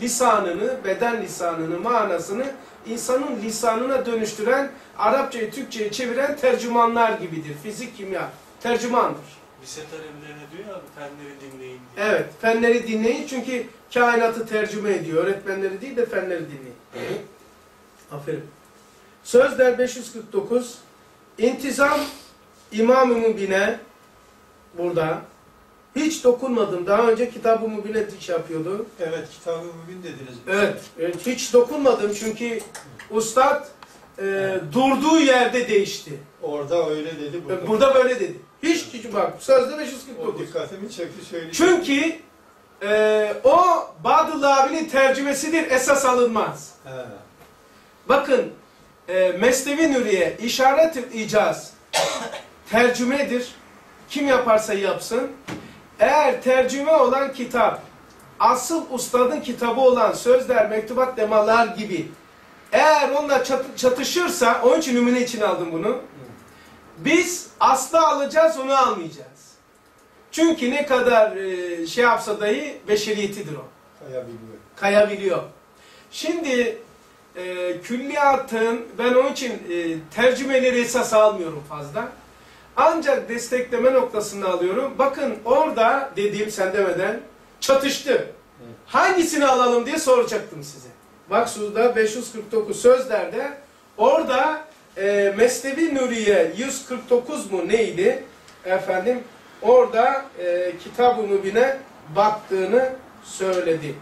lisanını, beden lisanını, manasını insanın lisanına dönüştüren, Arapçayı Türkçe'ye çeviren tercümanlar gibidir. Fizik, kimya. Tercümandır. Lise taleblerine diyor ya fenleri dinleyin diye. Evet, fenleri dinleyin çünkü kainatı tercüme ediyor. Öğretmenleri değil de fenleri dinleyin. Aferin. Sözler 549. İntizam İmam-ı Mübin'e burada hiç dokunmadım. Daha önce Kitab-ı Mübin'e şey yapıyordu. Evet, kitabı mübin dediniz. Evet, evet, hiç dokunmadım çünkü ustad e, durduğu yerde değişti. Orada öyle dedi, burada. Burada böyle dedi. Hiç, hiç bak sözde O 549. dikkatimi çekti söyleyeyim. Çünkü e, o Badullah abinin tercümesidir, esas alınmaz. He. Bakın, e, Mesnevi Nuriye, işaret icaz, tercümedir. Kim yaparsa yapsın. Eğer tercüme olan kitap, asıl ustadın kitabı olan sözler, mektubat, demalar gibi, eğer onunla çat- çatışırsa, onun için ümine için aldım bunu. Biz aslı alacağız, onu almayacağız. Çünkü ne kadar e, şey yapsa dahi beşeriyetidir o Kayabiliyor. kayabiliyor. Şimdi e, külliyatın ben onun için e, tercümeleri esas almıyorum fazla. Ancak destekleme noktasını alıyorum. Bakın orada dediğim sen demeden çatıştı. Hangisini alalım diye soracaktım size. Bak Suda 549 sözlerde orada e, Mesnevi Nuriye 149 mu neydi? Efendim orada e, Kitab-ı Mübin'e baktığını söyledi.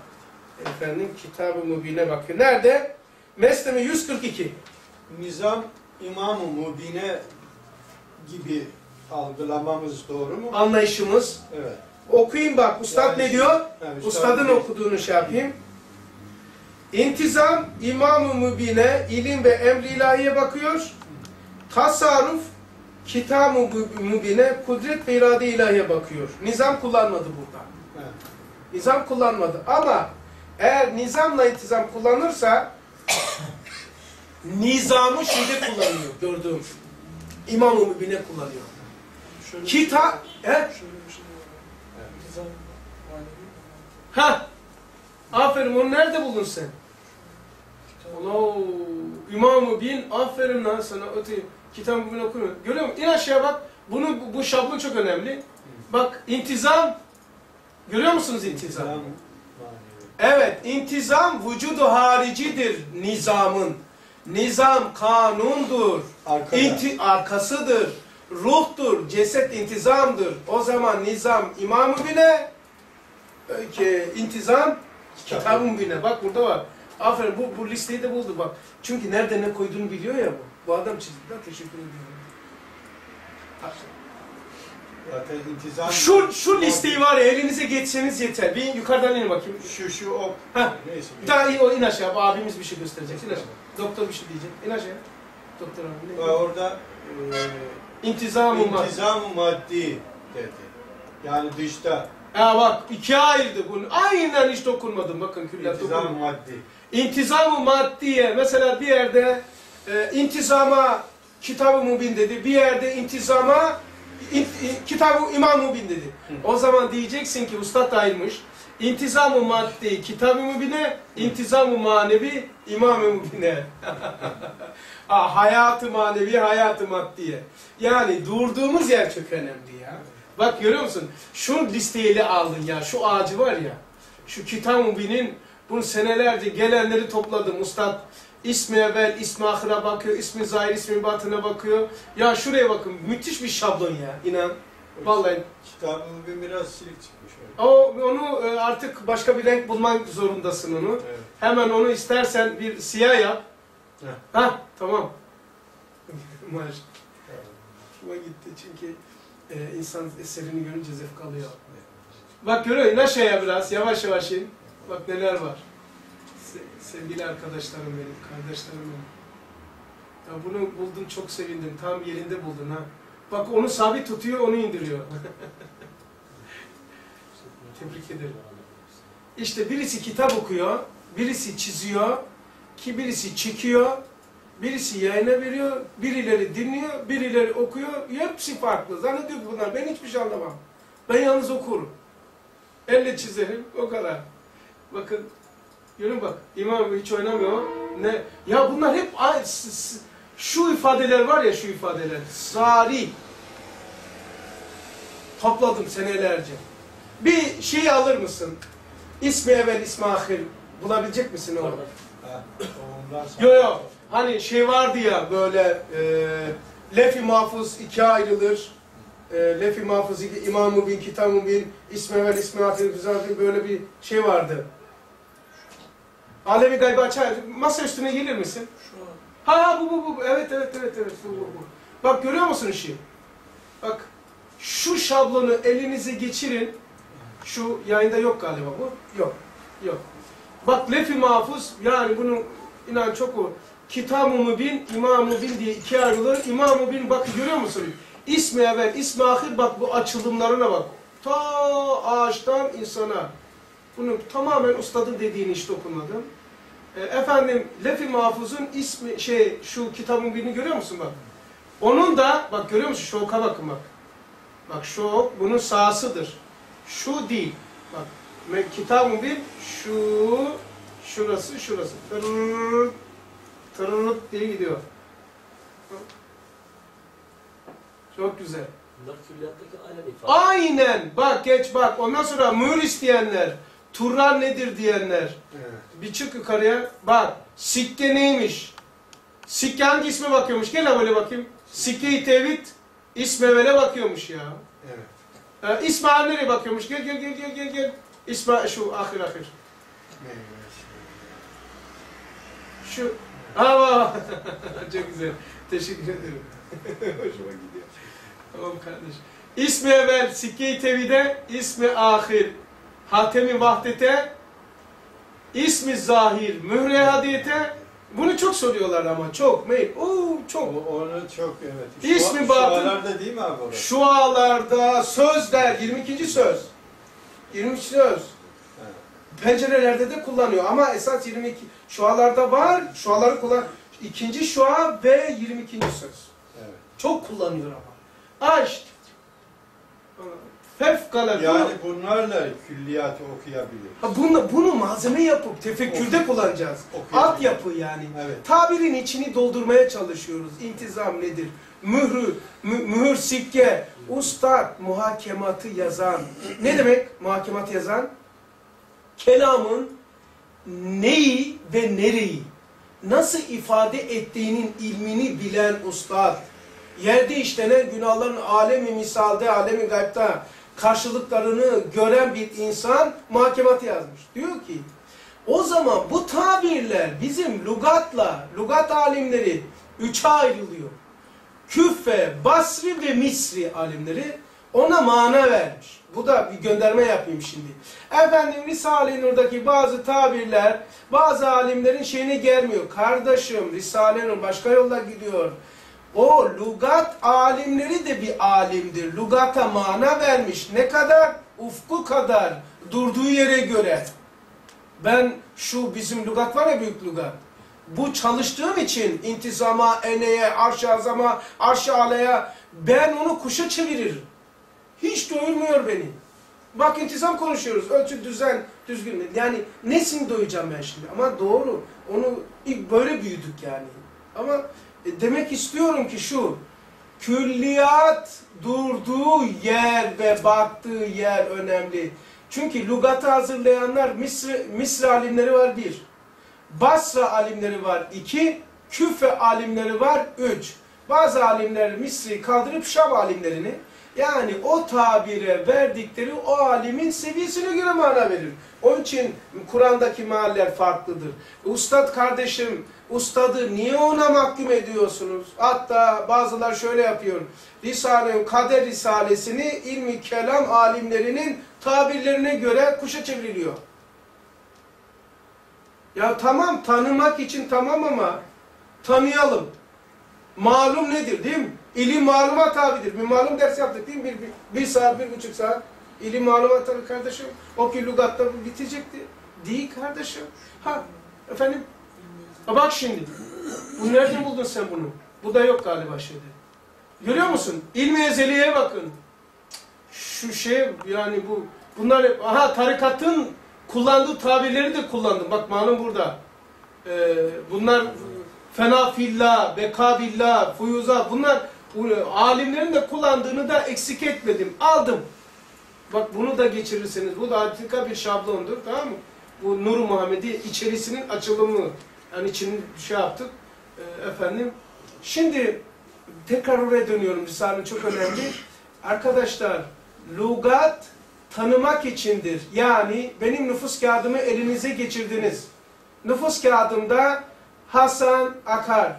Efendim Kitab-ı Mübin'e bakıyor. Nerede? Mesnevi 142. Nizam İmam-ı Mubin'e gibi algılamamız doğru mu? Anlayışımız. Evet. Okuyayım bak. Ustad Yani- ne diyor? Yani Ustadın okuduğunu şey yapayım. İntizam İmam-ı Mübin'e ilim ve emri ilahiye bakıyor. Tasarruf Kitab-ı Mübin'e kudret ve irade ilahiye bakıyor. Nizam kullanmadı burada. Evet. Nizam kullanmadı. Ama eğer nizamla intizam kullanırsa nizamı şeyde kullanıyor gördüğüm. İmam-ı Mübin'e kullanıyor. Kita... He? Şey manevi. Ha. Aferin onu nerede buldun sen? Allah İmam-ı Bin aferin lan sana öte kitabı bin okumuyor. Görüyor musun? İn aşağıya bak. Bunu, bu, şablon çok önemli. Bak intizam. Görüyor musunuz intizam? Evet, intizam vücudu haricidir nizamın. Nizam kanundur. Arkada. İnti arkasıdır. Ruhtur, ceset intizamdır. O zaman nizam imam-ı bine, ki intizam kitab-ı bine. Bak burada var. Aferin bu, bu listeyi de buldu bak. Çünkü nerede ne koyduğunu biliyor ya bu. Bu adam çizdi. Ben teşekkür ediyorum. Zaten intizam. Şu, şu listeyi var ya elinize geçseniz yeter. Bir yukarıdan inin bakayım. Şu şu o. Heh. Neyse. Daha iyi o in aşağı. Bu abimiz bir şey gösterecek. İn aşağı. Doktor bir şey diyecek. İn aşağı. Doktor abi. Ne? orada e, İntizam intizam maddi dedi. Yani dışta. Ha bak ikiye ayırdı bunu. Aynen hiç dokunmadım. Bakın küller İntizam dokunmadım. maddi. İntizam-ı maddiye. Mesela bir yerde e, intizama kitab-ı mubin dedi. Bir yerde intizama in, in- kitab-ı imam mubin dedi. O zaman diyeceksin ki ustad da ayırmış. İntizam-ı maddi kitab-ı mubine, intizam-ı manevi imam-ı mubine. ha, hayatı manevi, hayatı maddiye. Yani durduğumuz yer çok önemli ya. Bak görüyor musun? Şu listeyle aldın ya. Şu ağacı var ya. Şu kitab-ı mubinin bunu senelerce gelenleri topladım ustad. İsmi evvel, ismi ahıra bakıyor, ismi zahir, ismi batına bakıyor. Ya şuraya bakın, müthiş bir şablon ya, inan. Vallahi Kitabın bir biraz silik çıkmış. O, onu e, artık başka bir renk bulmak zorundasın onu. Evet. Hemen onu istersen bir siyah yap. Heh. Ha tamam. Maş. Hoşuma gitti çünkü e, insan eserini görünce zevk alıyor. Bak görüyor aşağıya biraz, yavaş yavaş in. Bak neler var. Se- sevgili arkadaşlarım benim, kardeşlerim benim. Ya bunu buldum çok sevindim. Tam yerinde buldun ha. Bak onu sabit tutuyor, onu indiriyor. Tebrik ederim. İşte birisi kitap okuyor, birisi çiziyor, ki birisi çekiyor, birisi yayına veriyor, birileri dinliyor, birileri okuyor. Hepsi farklı. Zannediyor ki bunlar. Ben hiçbir şey anlamam. Ben yalnız okurum. Elle çizerim, o kadar. Bakın, görün bak, imam hiç oynamıyor. Ne? Ya bunlar hep şu ifadeler var ya şu ifadeler. Sari. Topladım senelerce. Bir şey alır mısın? İsmi evvel, ismi ahir. Bulabilecek misin tohumlar Yo yo. Hani şey vardı ya böyle e, lef-i mahfuz ikiye ayrılır. E, lef-i mahfuz iki, İmam-ı bin, Kitab-ı bin, ismi evvel, ismi ahir, güzel böyle bir şey vardı. Alevi gaybı açar. Masa üstüne gelir misin? Şu an Ha ha bu bu bu. Evet evet evet evet bu bu bu. Bak görüyor musun işi? Bak şu şablonu elinize geçirin. Şu yayında yok galiba bu. Yok. Yok. Bak lef-i mahfuz yani bunu inan çok o. Kitab-ı Mübin, İmam-ı Mübin diye ikiye ayrılır. İmam-ı Mübin bak görüyor musun? İsmi evvel, ismi ahir bak bu açılımlarına bak. Ta ağaçtan insana. Bunu tamamen ustadın dediğini hiç dokunmadım. E, efendim Lef-i Mahfuz'un ismi şey şu kitabın birini görüyor musun bak? Onun da bak görüyor musun şu oka bakın bak. Bak şu ok bunun sağsıdır. Şu değil. Bak me- kitab-ı bir şu şurası şurası. Tırrrrt tırrrrt diye gidiyor. Çok güzel. Aynen. Bak geç bak. Ondan sonra mühür isteyenler, turran nedir diyenler. Evet. Bir çık yukarıya. Bak. Sikke neymiş? Sikke hangi isme bakıyormuş? Gel böyle bakayım. Sikke-i tevhid isme evvele bakıyormuş ya. Ee, İsmail nereye bakıyormuş? Gel gel gel gel gel gel. İsmail şu ahir ahir. Şu. Ama çok güzel. Teşekkür ederim. Hoşuma gidiyor. Tamam kardeş. İsmi evvel sikke-i tevhide, ismi ahir hatemi vahdete, ismi zahir mühre hadiyete. Bunu çok soruyorlar ama çok. Mail. Oo çok. O- Onu çok evet. İsmi Şu- batın- Şualarda değil mi abi orası? Şualarda sözler 22. söz. 23 söz. Evet. Pencerelerde de kullanıyor ama esas 22 şualarda var. Şuaları kullan. İkinci şua ve 22. söz. Evet. Çok kullanıyor ama. İşte. Fevkalade. Yani bunlarla külliyatı okuyabilir. Ha, bunu, bunu malzeme yapıp tefekkürde kullanacağız. Okuyabilir. Altyapı yani. Evet. Tabirin içini doldurmaya çalışıyoruz. İntizam nedir? Mührü, mü, mühür sikke, ustad muhakematı yazan. Ne demek muhakemat yazan? Kelamın neyi ve nereyi nasıl ifade ettiğinin ilmini bilen ustad. Yerde işlenen günahların alemi misalde, alemi gaybta karşılıklarını gören bir insan muhakematı yazmış. Diyor ki o zaman bu tabirler bizim lugatla, lugat alimleri üçe ayrılıyor. Küfe, Basri ve Misri alimleri ona mana vermiş. Bu da bir gönderme yapayım şimdi. Efendim Risale-i Nur'daki bazı tabirler bazı alimlerin şeyine gelmiyor. Kardeşim Risale-i Nur başka yolda gidiyor. O lugat alimleri de bir alimdir. Lugata mana vermiş. Ne kadar? Ufku kadar. Durduğu yere göre. Ben şu bizim lügat var ya büyük lügat. Bu çalıştığım için intizama, eneye, arş-ı azama, arş-ı alaya ben onu kuşa çeviririm. Hiç doyurmuyor beni. Bak intizam konuşuyoruz. Ölçü, düzen, düzgün. Yani nesini doyacağım ben şimdi? Ama doğru. Onu böyle büyüdük yani. Ama e, demek istiyorum ki şu. Külliyat durduğu yer ve baktığı yer önemli. Çünkü lügatı hazırlayanlar Misri, Misri alimleri var bir. Basra alimleri var iki. Küfe alimleri var üç. Bazı alimler Misri kaldırıp Şam alimlerini yani o tabire verdikleri o alimin seviyesine göre mana verir. Onun için Kur'an'daki mealler farklıdır. Ustad kardeşim, ustadı niye ona mahkum ediyorsunuz? Hatta bazılar şöyle yapıyor. Risale, Kader Risalesini ilmi kelam alimlerinin tabirlerine göre kuşa çevriliyor. Ya tamam tanımak için tamam ama tanıyalım. Malum nedir değil mi? İlim maluma tabidir. Bir malum ders yaptık değil mi? Bir, bir, bir saat, bir buçuk saat. İlim maluma tabi kardeşim. O ki lügatta bitecekti. Değil kardeşim. Ha efendim. Ha bak şimdi. Bu nereden buldun sen bunu? Bu da yok galiba şeyde. Görüyor musun? İlmi ezeliye bakın. Şu şey yani bu bunlar hep, aha tarikatın kullandığı tabirleri de kullandım. Bak malum burada. Ee, bunlar fena fillah, beka billah, fuyuza bunlar bu, alimlerin de kullandığını da eksik etmedim. Aldım. Bak bunu da geçirirseniz. Bu da harika bir şablondur. Tamam mı? Bu Nur Muhammed'i içerisinin açılımı. Yani için şey yaptık. Ee, efendim. Şimdi tekrar oraya dönüyorum. Risale çok önemli. Arkadaşlar lugat tanımak içindir. Yani benim nüfus kağıdımı elinize geçirdiniz. Nüfus kağıdımda Hasan Akar,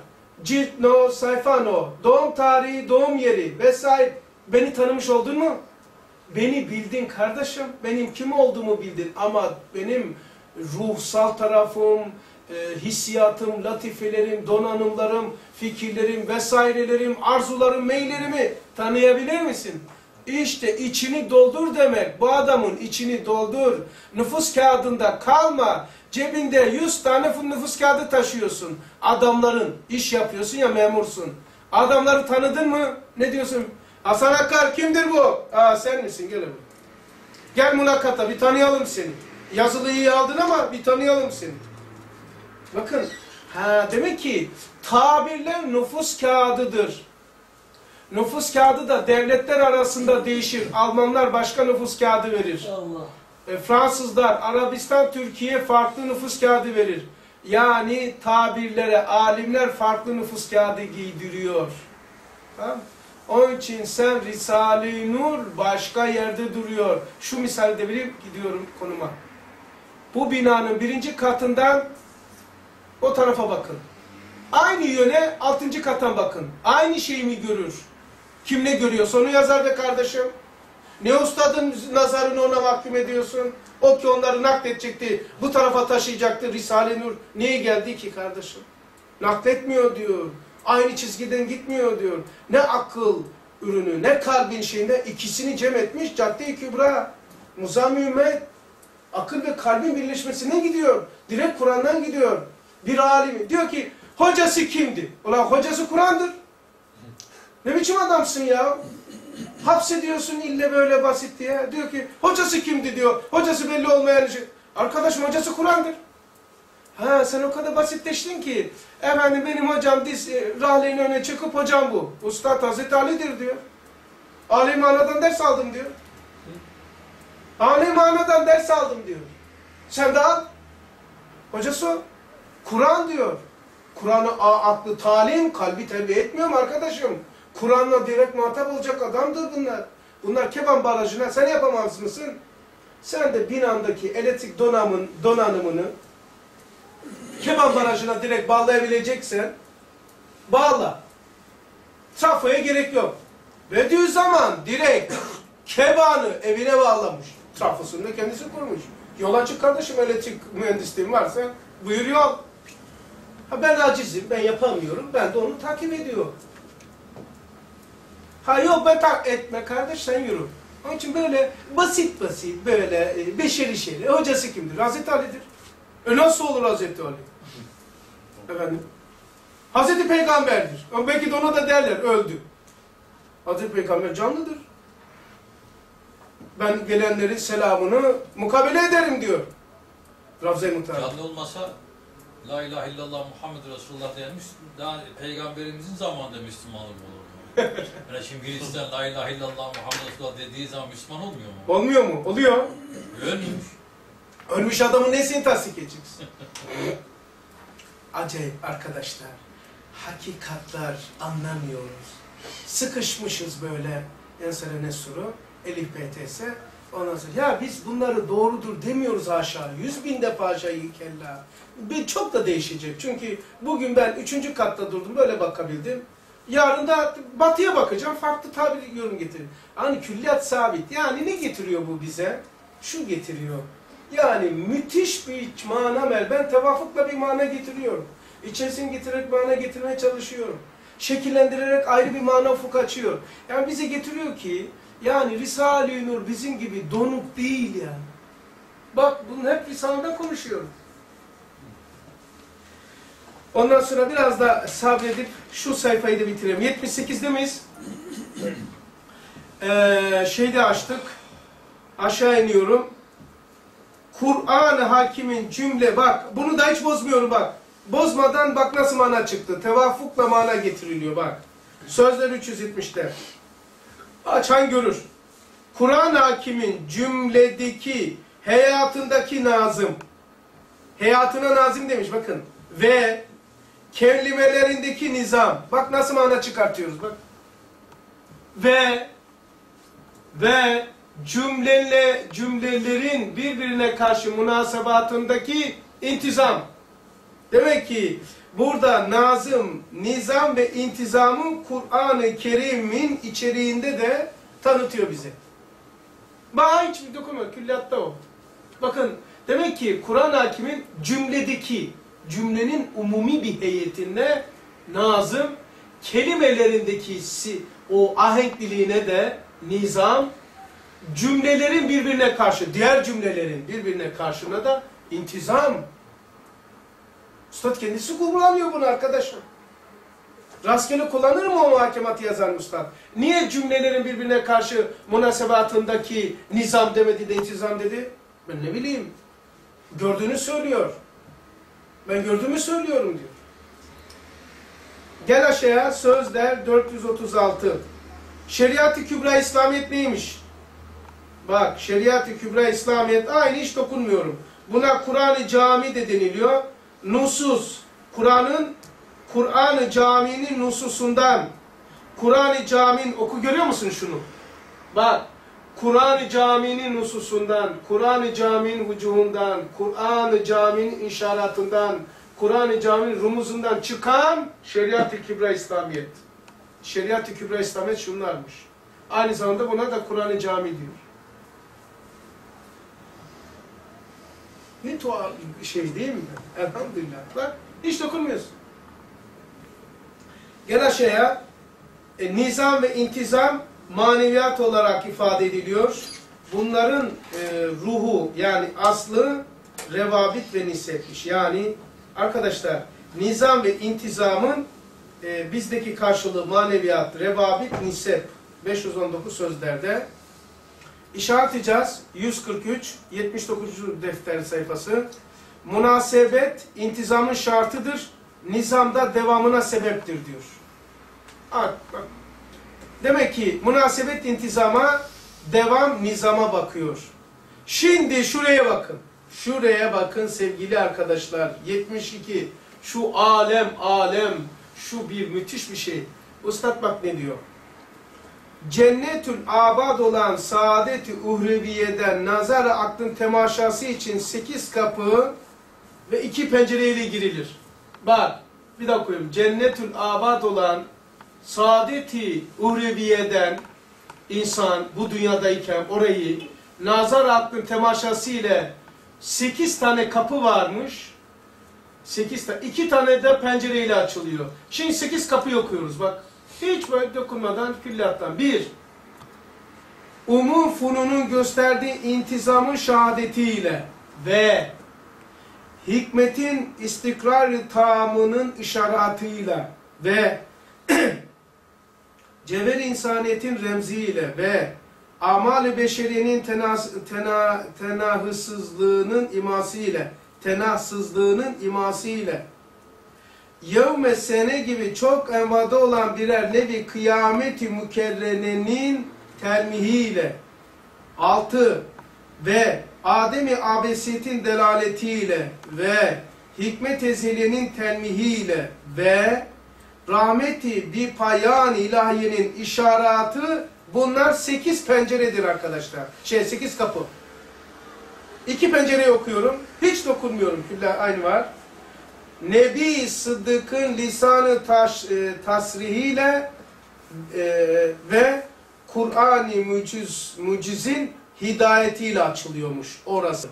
cilt no, sayfa no, doğum tarihi, doğum yeri vesaire. Beni tanımış oldun mu? Beni bildin kardeşim. Benim kim olduğumu bildin. Ama benim ruhsal tarafım, e, hissiyatım, latifelerim, donanımlarım, fikirlerim, vesairelerim, arzularım, meyillerimi tanıyabilir misin? İşte içini doldur demek. Bu adamın içini doldur. Nüfus kağıdında kalma. Cebinde 100 tane nüfus kağıdı taşıyorsun. Adamların iş yapıyorsun ya memursun. Adamları tanıdın mı? Ne diyorsun? Hasan Akkar kimdir bu? Aa sen misin? Gel buraya. Gel mülakata bir tanıyalım seni. Yazılı iyi aldın ama bir tanıyalım seni. Bakın. Ha, demek ki tabirler nüfus kağıdıdır. Nüfus kağıdı da devletler arasında değişir. Almanlar başka nüfus kağıdı verir. Allah. E, Fransızlar, Arabistan, Türkiye farklı nüfus kağıdı verir. Yani tabirlere alimler farklı nüfus kağıdı giydiriyor. Tamam? Onun için sen Risale-i Nur başka yerde duruyor. Şu misalde bile gidiyorum konuma. Bu binanın birinci katından o tarafa bakın. Aynı yöne altıncı kattan bakın. Aynı şeyi mi görür? Kim ne görüyor? Onu yazar be kardeşim. Ne ustadın nazarını ona mahkum ediyorsun? O ki onları nakledecekti, bu tarafa taşıyacaktı Risale-i Nur. Niye geldi ki kardeşim? Nakletmiyor diyor. Aynı çizgiden gitmiyor diyor. Ne akıl ürünü, ne kalbin şeyinde ikisini cem etmiş Cadde-i Kübra. Muzam-ı. Akıl ve kalbin birleşmesine gidiyor. Direkt Kur'an'dan gidiyor. Bir alimi diyor ki hocası kimdi? Ulan hocası Kur'an'dır. Ne biçim adamsın ya? Hapsediyorsun ille böyle basit diye. Diyor ki hocası kimdi diyor. Hocası belli olmayan şey. Arkadaşım hocası Kur'an'dır. Ha sen o kadar basitleştin ki. Efendim benim hocam diz, e, rahleyin önüne çıkıp hocam bu. Ustad Hazreti Ali'dir diyor. Ali manadan ders aldım diyor. Ali manadan ders aldım diyor. Sen de. Hocası. Kur'an diyor. Kur'an'ı aklı talim, kalbi terbiye etmiyor arkadaşım? Kur'an'la direkt muhatap olacak adamdır bunlar. Bunlar Keban Barajı'na sen yapamaz mısın? Sen de binandaki elektrik donanımın, donanımını Keban Barajı'na direkt bağlayabileceksen bağla. Trafoya gerek yok. Bediüzzaman direkt Keban'ı evine bağlamış. Trafosunu da kendisi kurmuş. Yola çık kardeşim elektrik mühendisliğin varsa buyur yol. Ha ben acizim, ben yapamıyorum. Ben de onu takip ediyorum. Ha yok ben tak etme kardeş sen yürü. Onun için böyle basit basit böyle e, beşeri şeyler. Hocası kimdir? Hazreti Ali'dir. E nasıl olur Hazreti Ali? Efendim? Hazreti Peygamber'dir. Belki de ona da derler öldü. Hazreti Peygamber canlıdır. Ben gelenlerin selamını mukabele ederim diyor. Ravza-i. Canlı olmasa La ilahe illallah Muhammed Resulullah demiş, daha peygamberimizin zamanında Müslüman olurdu. yani şimdi de La ilahe illallah Muhammed Resulullah dediği zaman Müslüman olmuyor mu? Olmuyor mu? Oluyor. Ölmüş. Ölmüş adamın nesini tasdik edeceksin? Acayip arkadaşlar. Hakikatler anlamıyoruz. Sıkışmışız böyle. Ensere Nesuru, Elif BTS. Ondan sonra ya biz bunları doğrudur demiyoruz haşa. Yüz bin defa haşa kella. Bir çok da değişecek. Çünkü bugün ben üçüncü katta durdum. Böyle bakabildim. Yarın da batıya bakacağım. Farklı tabir yorum getirir. Hani külliyat sabit. Yani ne getiriyor bu bize? Şu getiriyor. Yani müthiş bir mana mel. Ben tevafukla bir mana getiriyorum. İçerisini getirerek mana getirmeye çalışıyorum. Şekillendirerek ayrı bir mana ufuk açıyor. Yani bize getiriyor ki yani Risale-i Nur bizim gibi donuk değil yani. Bak bunu hep Risale'den konuşuyorum. Ondan sonra biraz da sabredip şu sayfayı da bitirelim. 78'de miyiz? Ee, şeyde açtık. Aşağı iniyorum. Kur'an-ı Hakim'in cümle bak bunu da hiç bozmuyorum bak. Bozmadan bak nasıl mana çıktı. Tevafukla mana getiriliyor bak. Sözler 370'te. Açan görür. Kur'an-ı Hakim'in cümledeki hayatındaki nazım. Hayatına nazım demiş bakın. Ve kelimelerindeki nizam. Bak nasıl mana çıkartıyoruz bak. Ve ve cümleyle cümlelerin birbirine karşı münasebatındaki intizam. Demek ki burada nazım, nizam ve intizamı Kur'an-ı Kerim'in içeriğinde de tanıtıyor bize. Bana hiç dokunma, külliyatta o. Bakın, demek ki Kur'an hakimin cümledeki, cümlenin umumi bir heyetinde nazım, kelimelerindeki o ahenkliliğine de nizam, cümlelerin birbirine karşı, diğer cümlelerin birbirine karşına da intizam. Üstad kendisi kullanıyor bunu arkadaşlar. Rastgele kullanır mı o hakematı yazan üstad? Niye cümlelerin birbirine karşı münasebatındaki nizam demedi de intizam dedi? Ben ne bileyim. Gördüğünü söylüyor. Ben gördüğümü söylüyorum diyor. Gel aşağıya Sözler 436. Şeriat-ı Kübra İslamiyet neymiş? Bak Şeriat-ı Kübra İslamiyet aynı hiç dokunmuyorum. Buna Kur'an-ı Cami de deniliyor. Nusus. Kur'an'ın Kur'an-ı Cami'nin nususundan Kur'an-ı Cami'nin oku görüyor musun şunu? Bak Kur'an-ı Cami'nin nususundan, Kur'an-ı Cami'nin vücuhundan, Kur'an-ı Cami'nin inşaatından, Kur'an-ı Cami'nin rumuzundan çıkan Şeriat-ı Kübra İslamiyet. Şeriat-ı Kübra İslamiyet şunlarmış. Aynı zamanda buna da Kur'an-ı Cami diyor. Ne tuhaf bir şey değil mi? Elhamdülillah. Bak hiç dokunmuyorsun. Gel aşağıya. E, nizam ve intizam maneviyat olarak ifade ediliyor. Bunların e, ruhu yani aslı revabit ve nisepmiş. Yani arkadaşlar nizam ve intizamın e, bizdeki karşılığı maneviyat, revabit, nisep. 519 sözlerde İşaret edeceğiz 143 79. defter sayfası. Münasebet intizamın şartıdır. Nizamda devamına sebeptir diyor. Demek ki münasebet intizama, devam nizama bakıyor. Şimdi şuraya bakın. Şuraya bakın sevgili arkadaşlar. 72. Şu alem alem. Şu bir müthiş bir şey. Ustad bak ne diyor. Cennetül abad olan saadet-i uhreviyeden nazar aklın temaşası için sekiz kapı ve iki pencereyle girilir. Bak bir daha koyayım. Cennetül abad olan saadet-i uhreviyeden insan bu dünyadayken orayı nazar aklın temaşası ile sekiz tane kapı varmış. Sekiz tane. iki tane de pencereyle açılıyor. Şimdi sekiz kapı okuyoruz bak. Hiç böyle dokunmadan külliyattan. Bir, umum fununun gösterdiği intizamın şehadetiyle ve hikmetin istikrar tamının işaretıyla ve cevher insaniyetin remziyle ve amal-i beşeriyenin tenas, tena, tenahısızlığının iması ile tenahsızlığının iması ile yevme sene gibi çok envada olan birer nevi kıyameti mükerrenenin telmihiyle altı ve Ademi abesiyetin delaletiyle ve hikmet ezeliyenin telmihiyle ve rahmeti bir payan ilahiyenin işaratı bunlar sekiz penceredir arkadaşlar. Şey sekiz kapı. İki pencereyi okuyorum. Hiç dokunmuyorum. Külla aynı var. Nebi Sıddık'ın lisanı taş, e, tasrihiyle e, ve Kur'an-ı muciz, mucizin hidayetiyle açılıyormuş orası.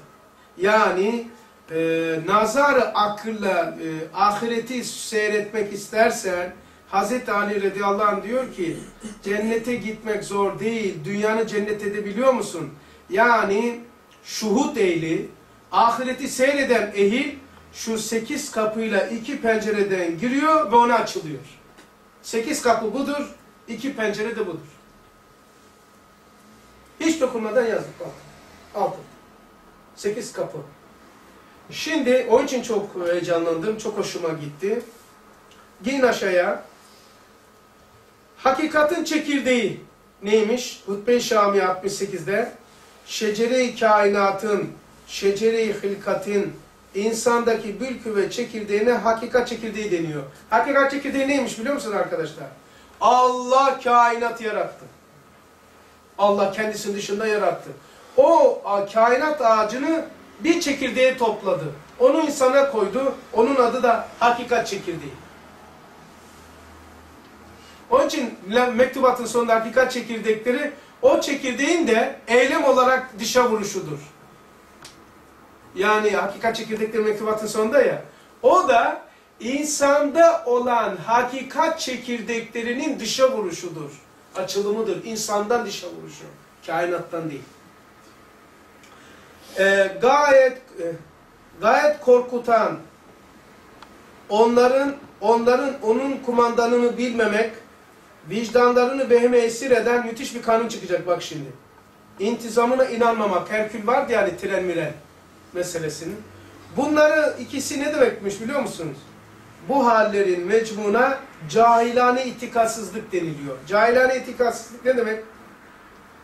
Yani e, nazar akılla e, ahireti seyretmek istersen Hz. Ali radıyallahu anh diyor ki cennete gitmek zor değil. Dünyanı cennet edebiliyor musun? Yani şuhut ehli, ahireti seyreden ehil şu sekiz kapıyla iki pencereden giriyor ve ona açılıyor. Sekiz kapı budur, iki pencere de budur. Hiç dokunmadan yazdık. Altın. Sekiz kapı. Şimdi onun için çok heyecanlandım, çok hoşuma gitti. Gelin aşağıya. Hakikatin çekirdeği neymiş? Hutbe-i Şami 68'de şecere-i kainatın, şecere-i hilkatin, insandaki bülkü ve çekirdeğine hakikat çekirdeği deniyor. Hakikat çekirdeği neymiş biliyor musunuz arkadaşlar? Allah kainat yarattı. Allah kendisinin dışında yarattı. O kainat ağacını bir çekirdeğe topladı. Onu insana koydu. Onun adı da hakikat çekirdeği. Onun için mektubatın sonunda hakikat çekirdekleri o çekirdeğin de eylem olarak dışa vuruşudur. Yani hakikat çekirdekleri mektubatın sonunda ya. O da insanda olan hakikat çekirdeklerinin dışa vuruşudur. Açılımıdır. İnsandan dışa vuruşu. Kainattan değil. Ee, gayet e, gayet korkutan onların onların onun kumandanını bilmemek vicdanlarını vehme esir eden müthiş bir kanun çıkacak bak şimdi. İntizamına inanmamak. Herkül vardı yani tren miren meselesinin. Bunları ikisi ne demekmiş biliyor musunuz? Bu hallerin mecmuna cahilane itikatsızlık deniliyor. Cahilane itikatsızlık ne demek?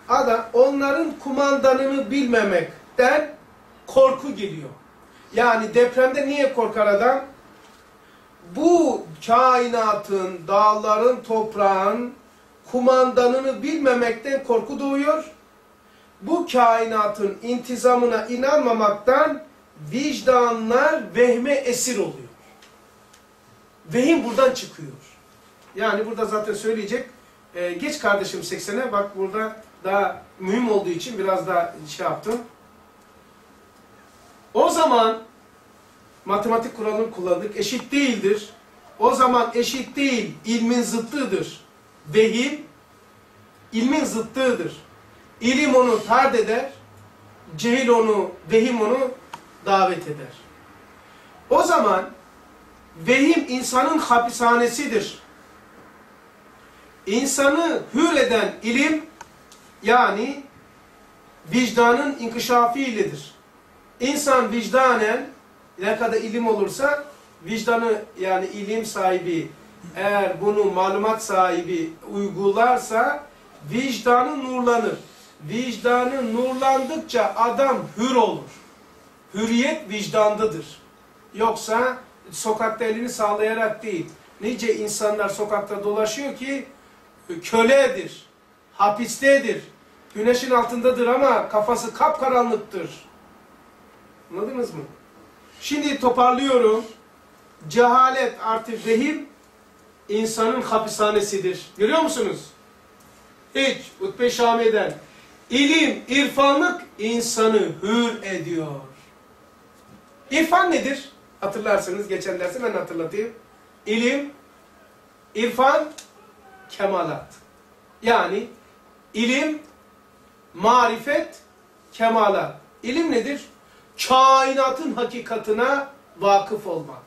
Adam onların kumandanını bilmemekten korku geliyor. Yani depremde niye korkar adam? Bu kainatın, dağların, toprağın kumandanını bilmemekten korku doğuyor. Bu kainatın intizamına inanmamaktan vicdanlar vehme esir oluyor. Vehim buradan çıkıyor. Yani burada zaten söyleyecek. Ee, geç kardeşim 80'e bak burada daha mühim olduğu için biraz daha şey yaptım. O zaman matematik kuralını kullandık. Eşit değildir. O zaman eşit değil, ilmin zıttığıdır. Vehim, ilmin zıttığıdır. İlim onu tard eder, cehil onu, vehim onu davet eder. O zaman vehim insanın hapishanesidir. insanı hür eden ilim yani vicdanın inkişafı iledir. İnsan vicdanen ne kadar ilim olursa vicdanı yani ilim sahibi eğer bunu malumat sahibi uygularsa vicdanı nurlanır. Vicdanı nurlandıkça adam hür olur. Hürriyet vicdandadır. Yoksa sokakta elini sallayarak değil. Nice insanlar sokakta dolaşıyor ki köledir, hapistedir, güneşin altındadır ama kafası kapkaranlıktır. Anladınız mı? Şimdi toparlıyorum. Cehalet artı vehim insanın hapishanesidir. Görüyor musunuz? Hiç. Utbe Şami'den. İlim, irfanlık insanı hür ediyor. İrfan nedir? Hatırlarsınız geçen dersi ben hatırlatayım. İlim, irfan, kemalat. Yani ilim, marifet, kemalat. İlim nedir? Kainatın hakikatına vakıf olmak.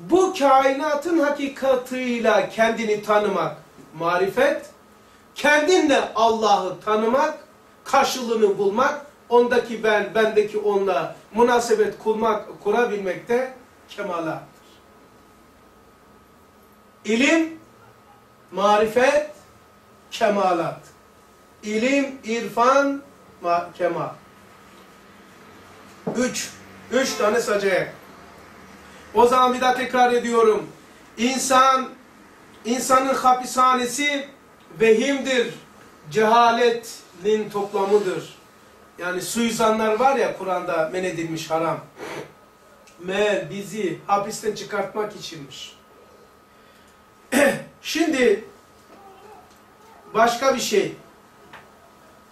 Bu kainatın hakikatıyla kendini tanımak, marifet, kendinle Allah'ı tanımak, karşılığını bulmak, ondaki ben, bendeki onunla münasebet kurmak, kurabilmek de kemalattır. İlim, marifet, kemalat. İlim, irfan, ma- kemal. Üç. Üç tane sacaya. O zaman bir daha tekrar ediyorum. İnsan, insanın hapishanesi vehimdir. Cehaletin toplamıdır. Yani suizanlar var ya Kur'an'da men edilmiş haram. Meğer bizi hapisten çıkartmak içinmiş. Şimdi başka bir şey.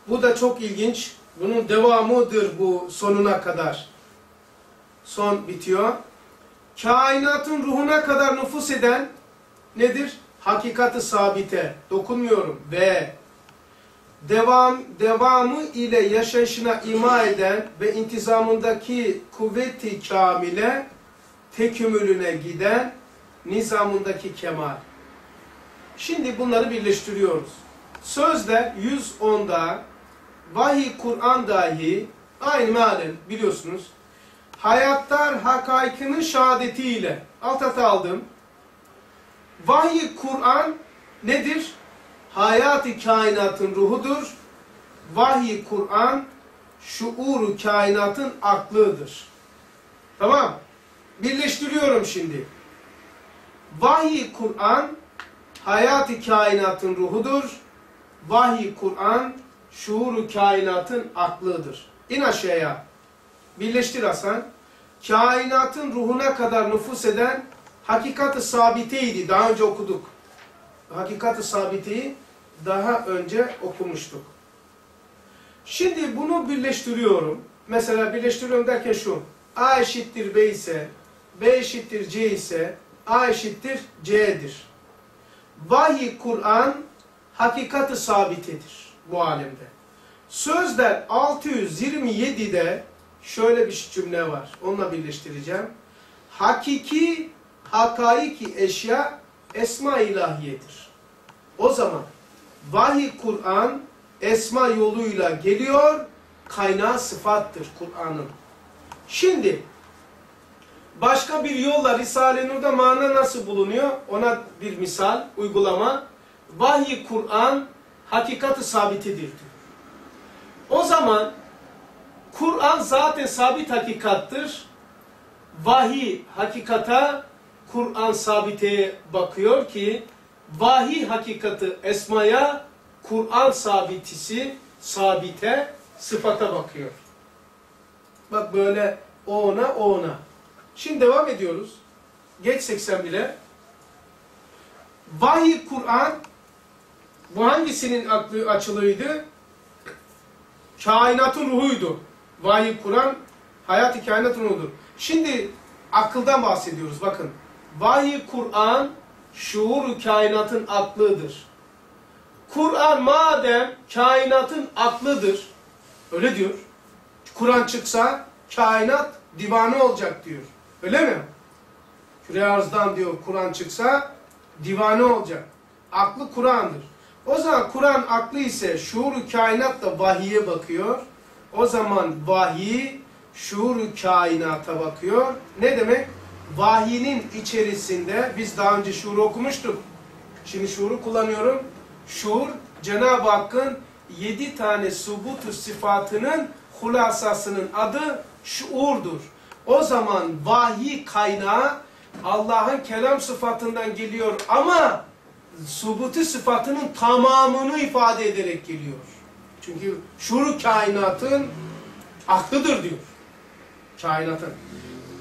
Bu da çok ilginç. Bunun devamıdır bu sonuna kadar. Son bitiyor. Kainatın ruhuna kadar nüfus eden nedir? Hakikati sabite. Dokunmuyorum. Ve devam devamı ile yaşayışına ima eden ve intizamındaki kuvveti kamile tekümülüne giden nizamındaki kemal. Şimdi bunları birleştiriyoruz. Sözler 110'da vahiy Kur'an dahi aynı mealen biliyorsunuz. Hayatlar hakaikinin şehadetiyle alt aldım. Vahiy Kur'an nedir? Hayat-ı kainatın ruhudur. Vahiy Kur'an şuuru kainatın aklıdır. Tamam. Birleştiriyorum şimdi. Vahiy Kur'an hayat-ı kainatın ruhudur. Vahiy Kur'an şuuru kainatın aklıdır. İn aşağıya. Birleştir Hasan. Kainatın ruhuna kadar nüfus eden hakikat-ı sabiteydi. Daha önce okuduk. Hakikat-ı sabiteyi daha önce okumuştuk. Şimdi bunu birleştiriyorum. Mesela birleştiriyorum derken şu. A eşittir B ise, B eşittir C ise, A eşittir C'dir. Vahiy Kur'an hakikat-ı sabitedir bu alemde. Sözler 627'de şöyle bir cümle var. Onunla birleştireceğim. Hakiki, hakaiki eşya esma ilahiyedir. O zaman vahiy Kur'an esma yoluyla geliyor, kaynağı sıfattır Kur'an'ın. Şimdi başka bir yolla Risale-i Nur'da mana nasıl bulunuyor? Ona bir misal, uygulama. Vahiy Kur'an hakikati sabitidir. O zaman Kur'an zaten sabit hakikattır. Vahiy hakikata, Kur'an sabiteye bakıyor ki vahiy hakikati esmaya, Kur'an sabitisi sabite, sıfata bakıyor. Bak böyle o ona, ona. Şimdi devam ediyoruz. Geç 81'e. Vahiy Kur'an bu hangisinin aklı açılıydı? Kainatın ruhuydu. Vahiy Kur'an hayat-ı kainatın ruhudur. Şimdi akıldan bahsediyoruz bakın. Vahiy Kur'an şuur kainatın aklıdır. Kur'an madem kainatın aklıdır. Öyle diyor. Kur'an çıksa kainat divane olacak diyor. Öyle mi? Küre diyor Kur'an çıksa divane olacak. Aklı Kur'an'dır. O zaman Kur'an aklı ise şuuru kainat da vahiye bakıyor. O zaman vahiy şuuru kainata bakıyor. Ne demek? Vahinin içerisinde biz daha önce şuuru okumuştuk. Şimdi şuuru kullanıyorum. Şuur Cenab-ı Hakk'ın yedi tane subutu sıfatının hulasasının adı şuurdur. O zaman vahiy kaynağı Allah'ın kelam sıfatından geliyor ama subutu sıfatının tamamını ifade ederek geliyor. Çünkü şuuru kainatın aklıdır diyor. Kainatın.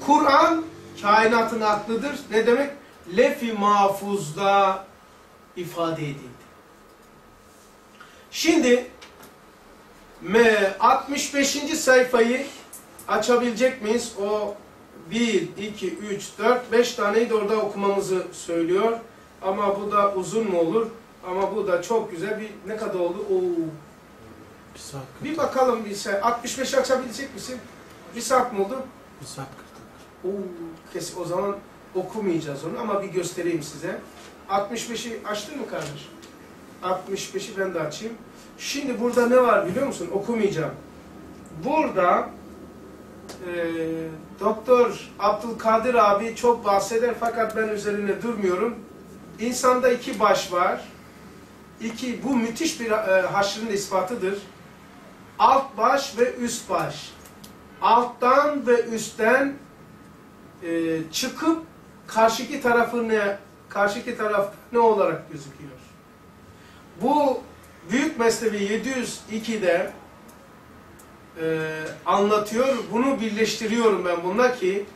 Kur'an kainatın aklıdır. Ne demek? Lefi mahfuzda ifade edildi. Şimdi me 65. sayfayı açabilecek miyiz? O 1, 2, 3, 4, 5 taneyi de orada okumamızı söylüyor. Ama bu da uzun mu olur? Ama bu da çok güzel bir ne kadar oldu? Oo. Bir saat Bir bakalım bir say. 65 açabilecek misin? Bir saat mi oldu? Bir saat Oo, kes, o zaman okumayacağız onu ama bir göstereyim size. 65'i açtın mı kardeş? 65'i ben de açayım. Şimdi burada ne var biliyor musun? Okumayacağım. Burada e, Doktor Abdülkadir abi çok bahseder fakat ben üzerine durmuyorum. İnsanda iki baş var. İki, bu müthiş bir e, haşrın ispatıdır. Alt baş ve üst baş. Alttan ve üstten e, çıkıp karşıki tarafı ne karşıki taraf ne olarak gözüküyor? Bu Büyük Mesnevi 702'de e, anlatıyor. Bunu birleştiriyorum ben bununla ki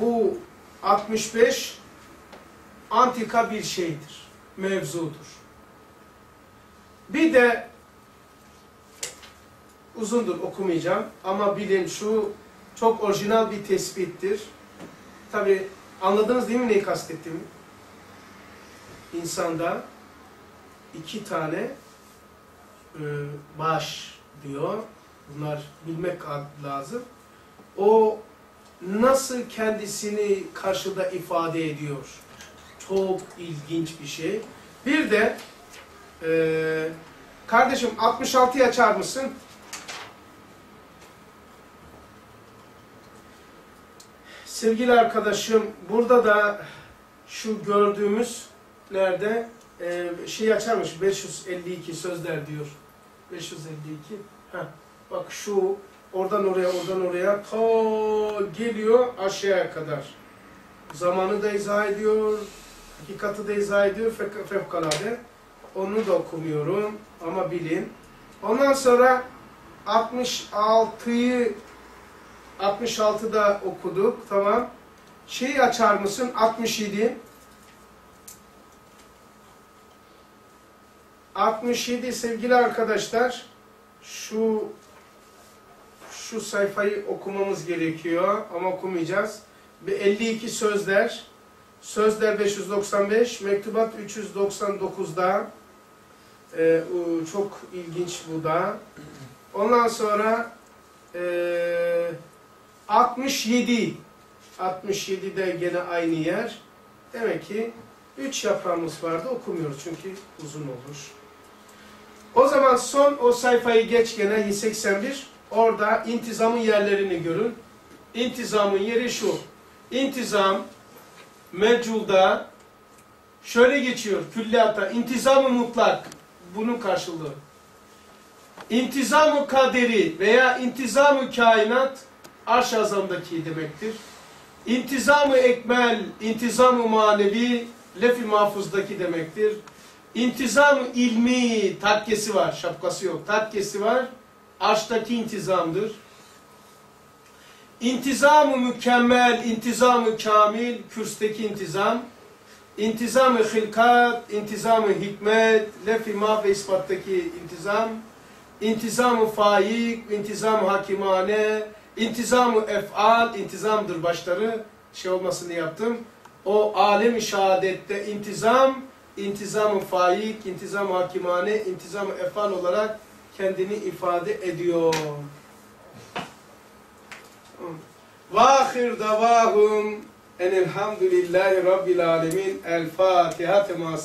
bu 65 antika bir şeydir. Mevzudur. Bir de uzundur okumayacağım ama bilin şu çok orijinal bir tespittir. Tabi anladınız değil mi neyi kastettiğimi? İnsanda iki tane e, baş diyor. Bunlar bilmek lazım. O nasıl kendisini karşıda ifade ediyor? Çok ilginç bir şey. Bir de e, kardeşim 66'yı açar mısın? Sevgili arkadaşım, burada da şu gördüğümüz nerede e, şey açarmış 552 sözler diyor. 552. Heh, bak şu oradan oraya oradan oraya ta geliyor aşağıya kadar. Zamanı da izah ediyor, hakikati de izah ediyor fevkalade. Onu da okumuyorum ama bilin. Ondan sonra 66'yı 66'da okuduk. Tamam. Şeyi açar mısın? 67. 67 sevgili arkadaşlar. Şu şu sayfayı okumamız gerekiyor ama okumayacağız. Bir 52 sözler. Sözler 595, mektubat 399'da. Ee, çok ilginç bu da. Ondan sonra ee, 67. 67'de gene aynı yer. Demek ki 3 yaprağımız vardı okumuyoruz çünkü uzun olur. O zaman son o sayfayı geç gene 181. Orada intizamın yerlerini görün. İntizamın yeri şu. İntizam meculda şöyle geçiyor külliyata. İntizam-ı mutlak bunun karşılığı. İntizam-ı kaderi veya intizam-ı kainat arş azamdaki demektir. İntizam-ı ekmel, intizam-ı manevi lef-i mahfuzdaki demektir. İntizam-ı ilmi takkesi var, şapkası yok. Takkesi var, arştaki intizamdır. İntizam-ı mükemmel, intizam-ı kamil, kürsteki intizam. İntizam-ı hilkat, intizam-ı hikmet, lef-i mah ve ispattaki intizam. İntizam-ı faik, intizam-ı hakimane, intizam-ı ef'al, intizamdır başları, şey olmasını yaptım. O alem-i şehadette intizam, intizam-ı faik, intizam-ı hakimane, intizam-ı ef'al olarak kendini ifade ediyor. Ve ahir davahum enelhamdülillahi rabbil alemin. El Fatiha temas.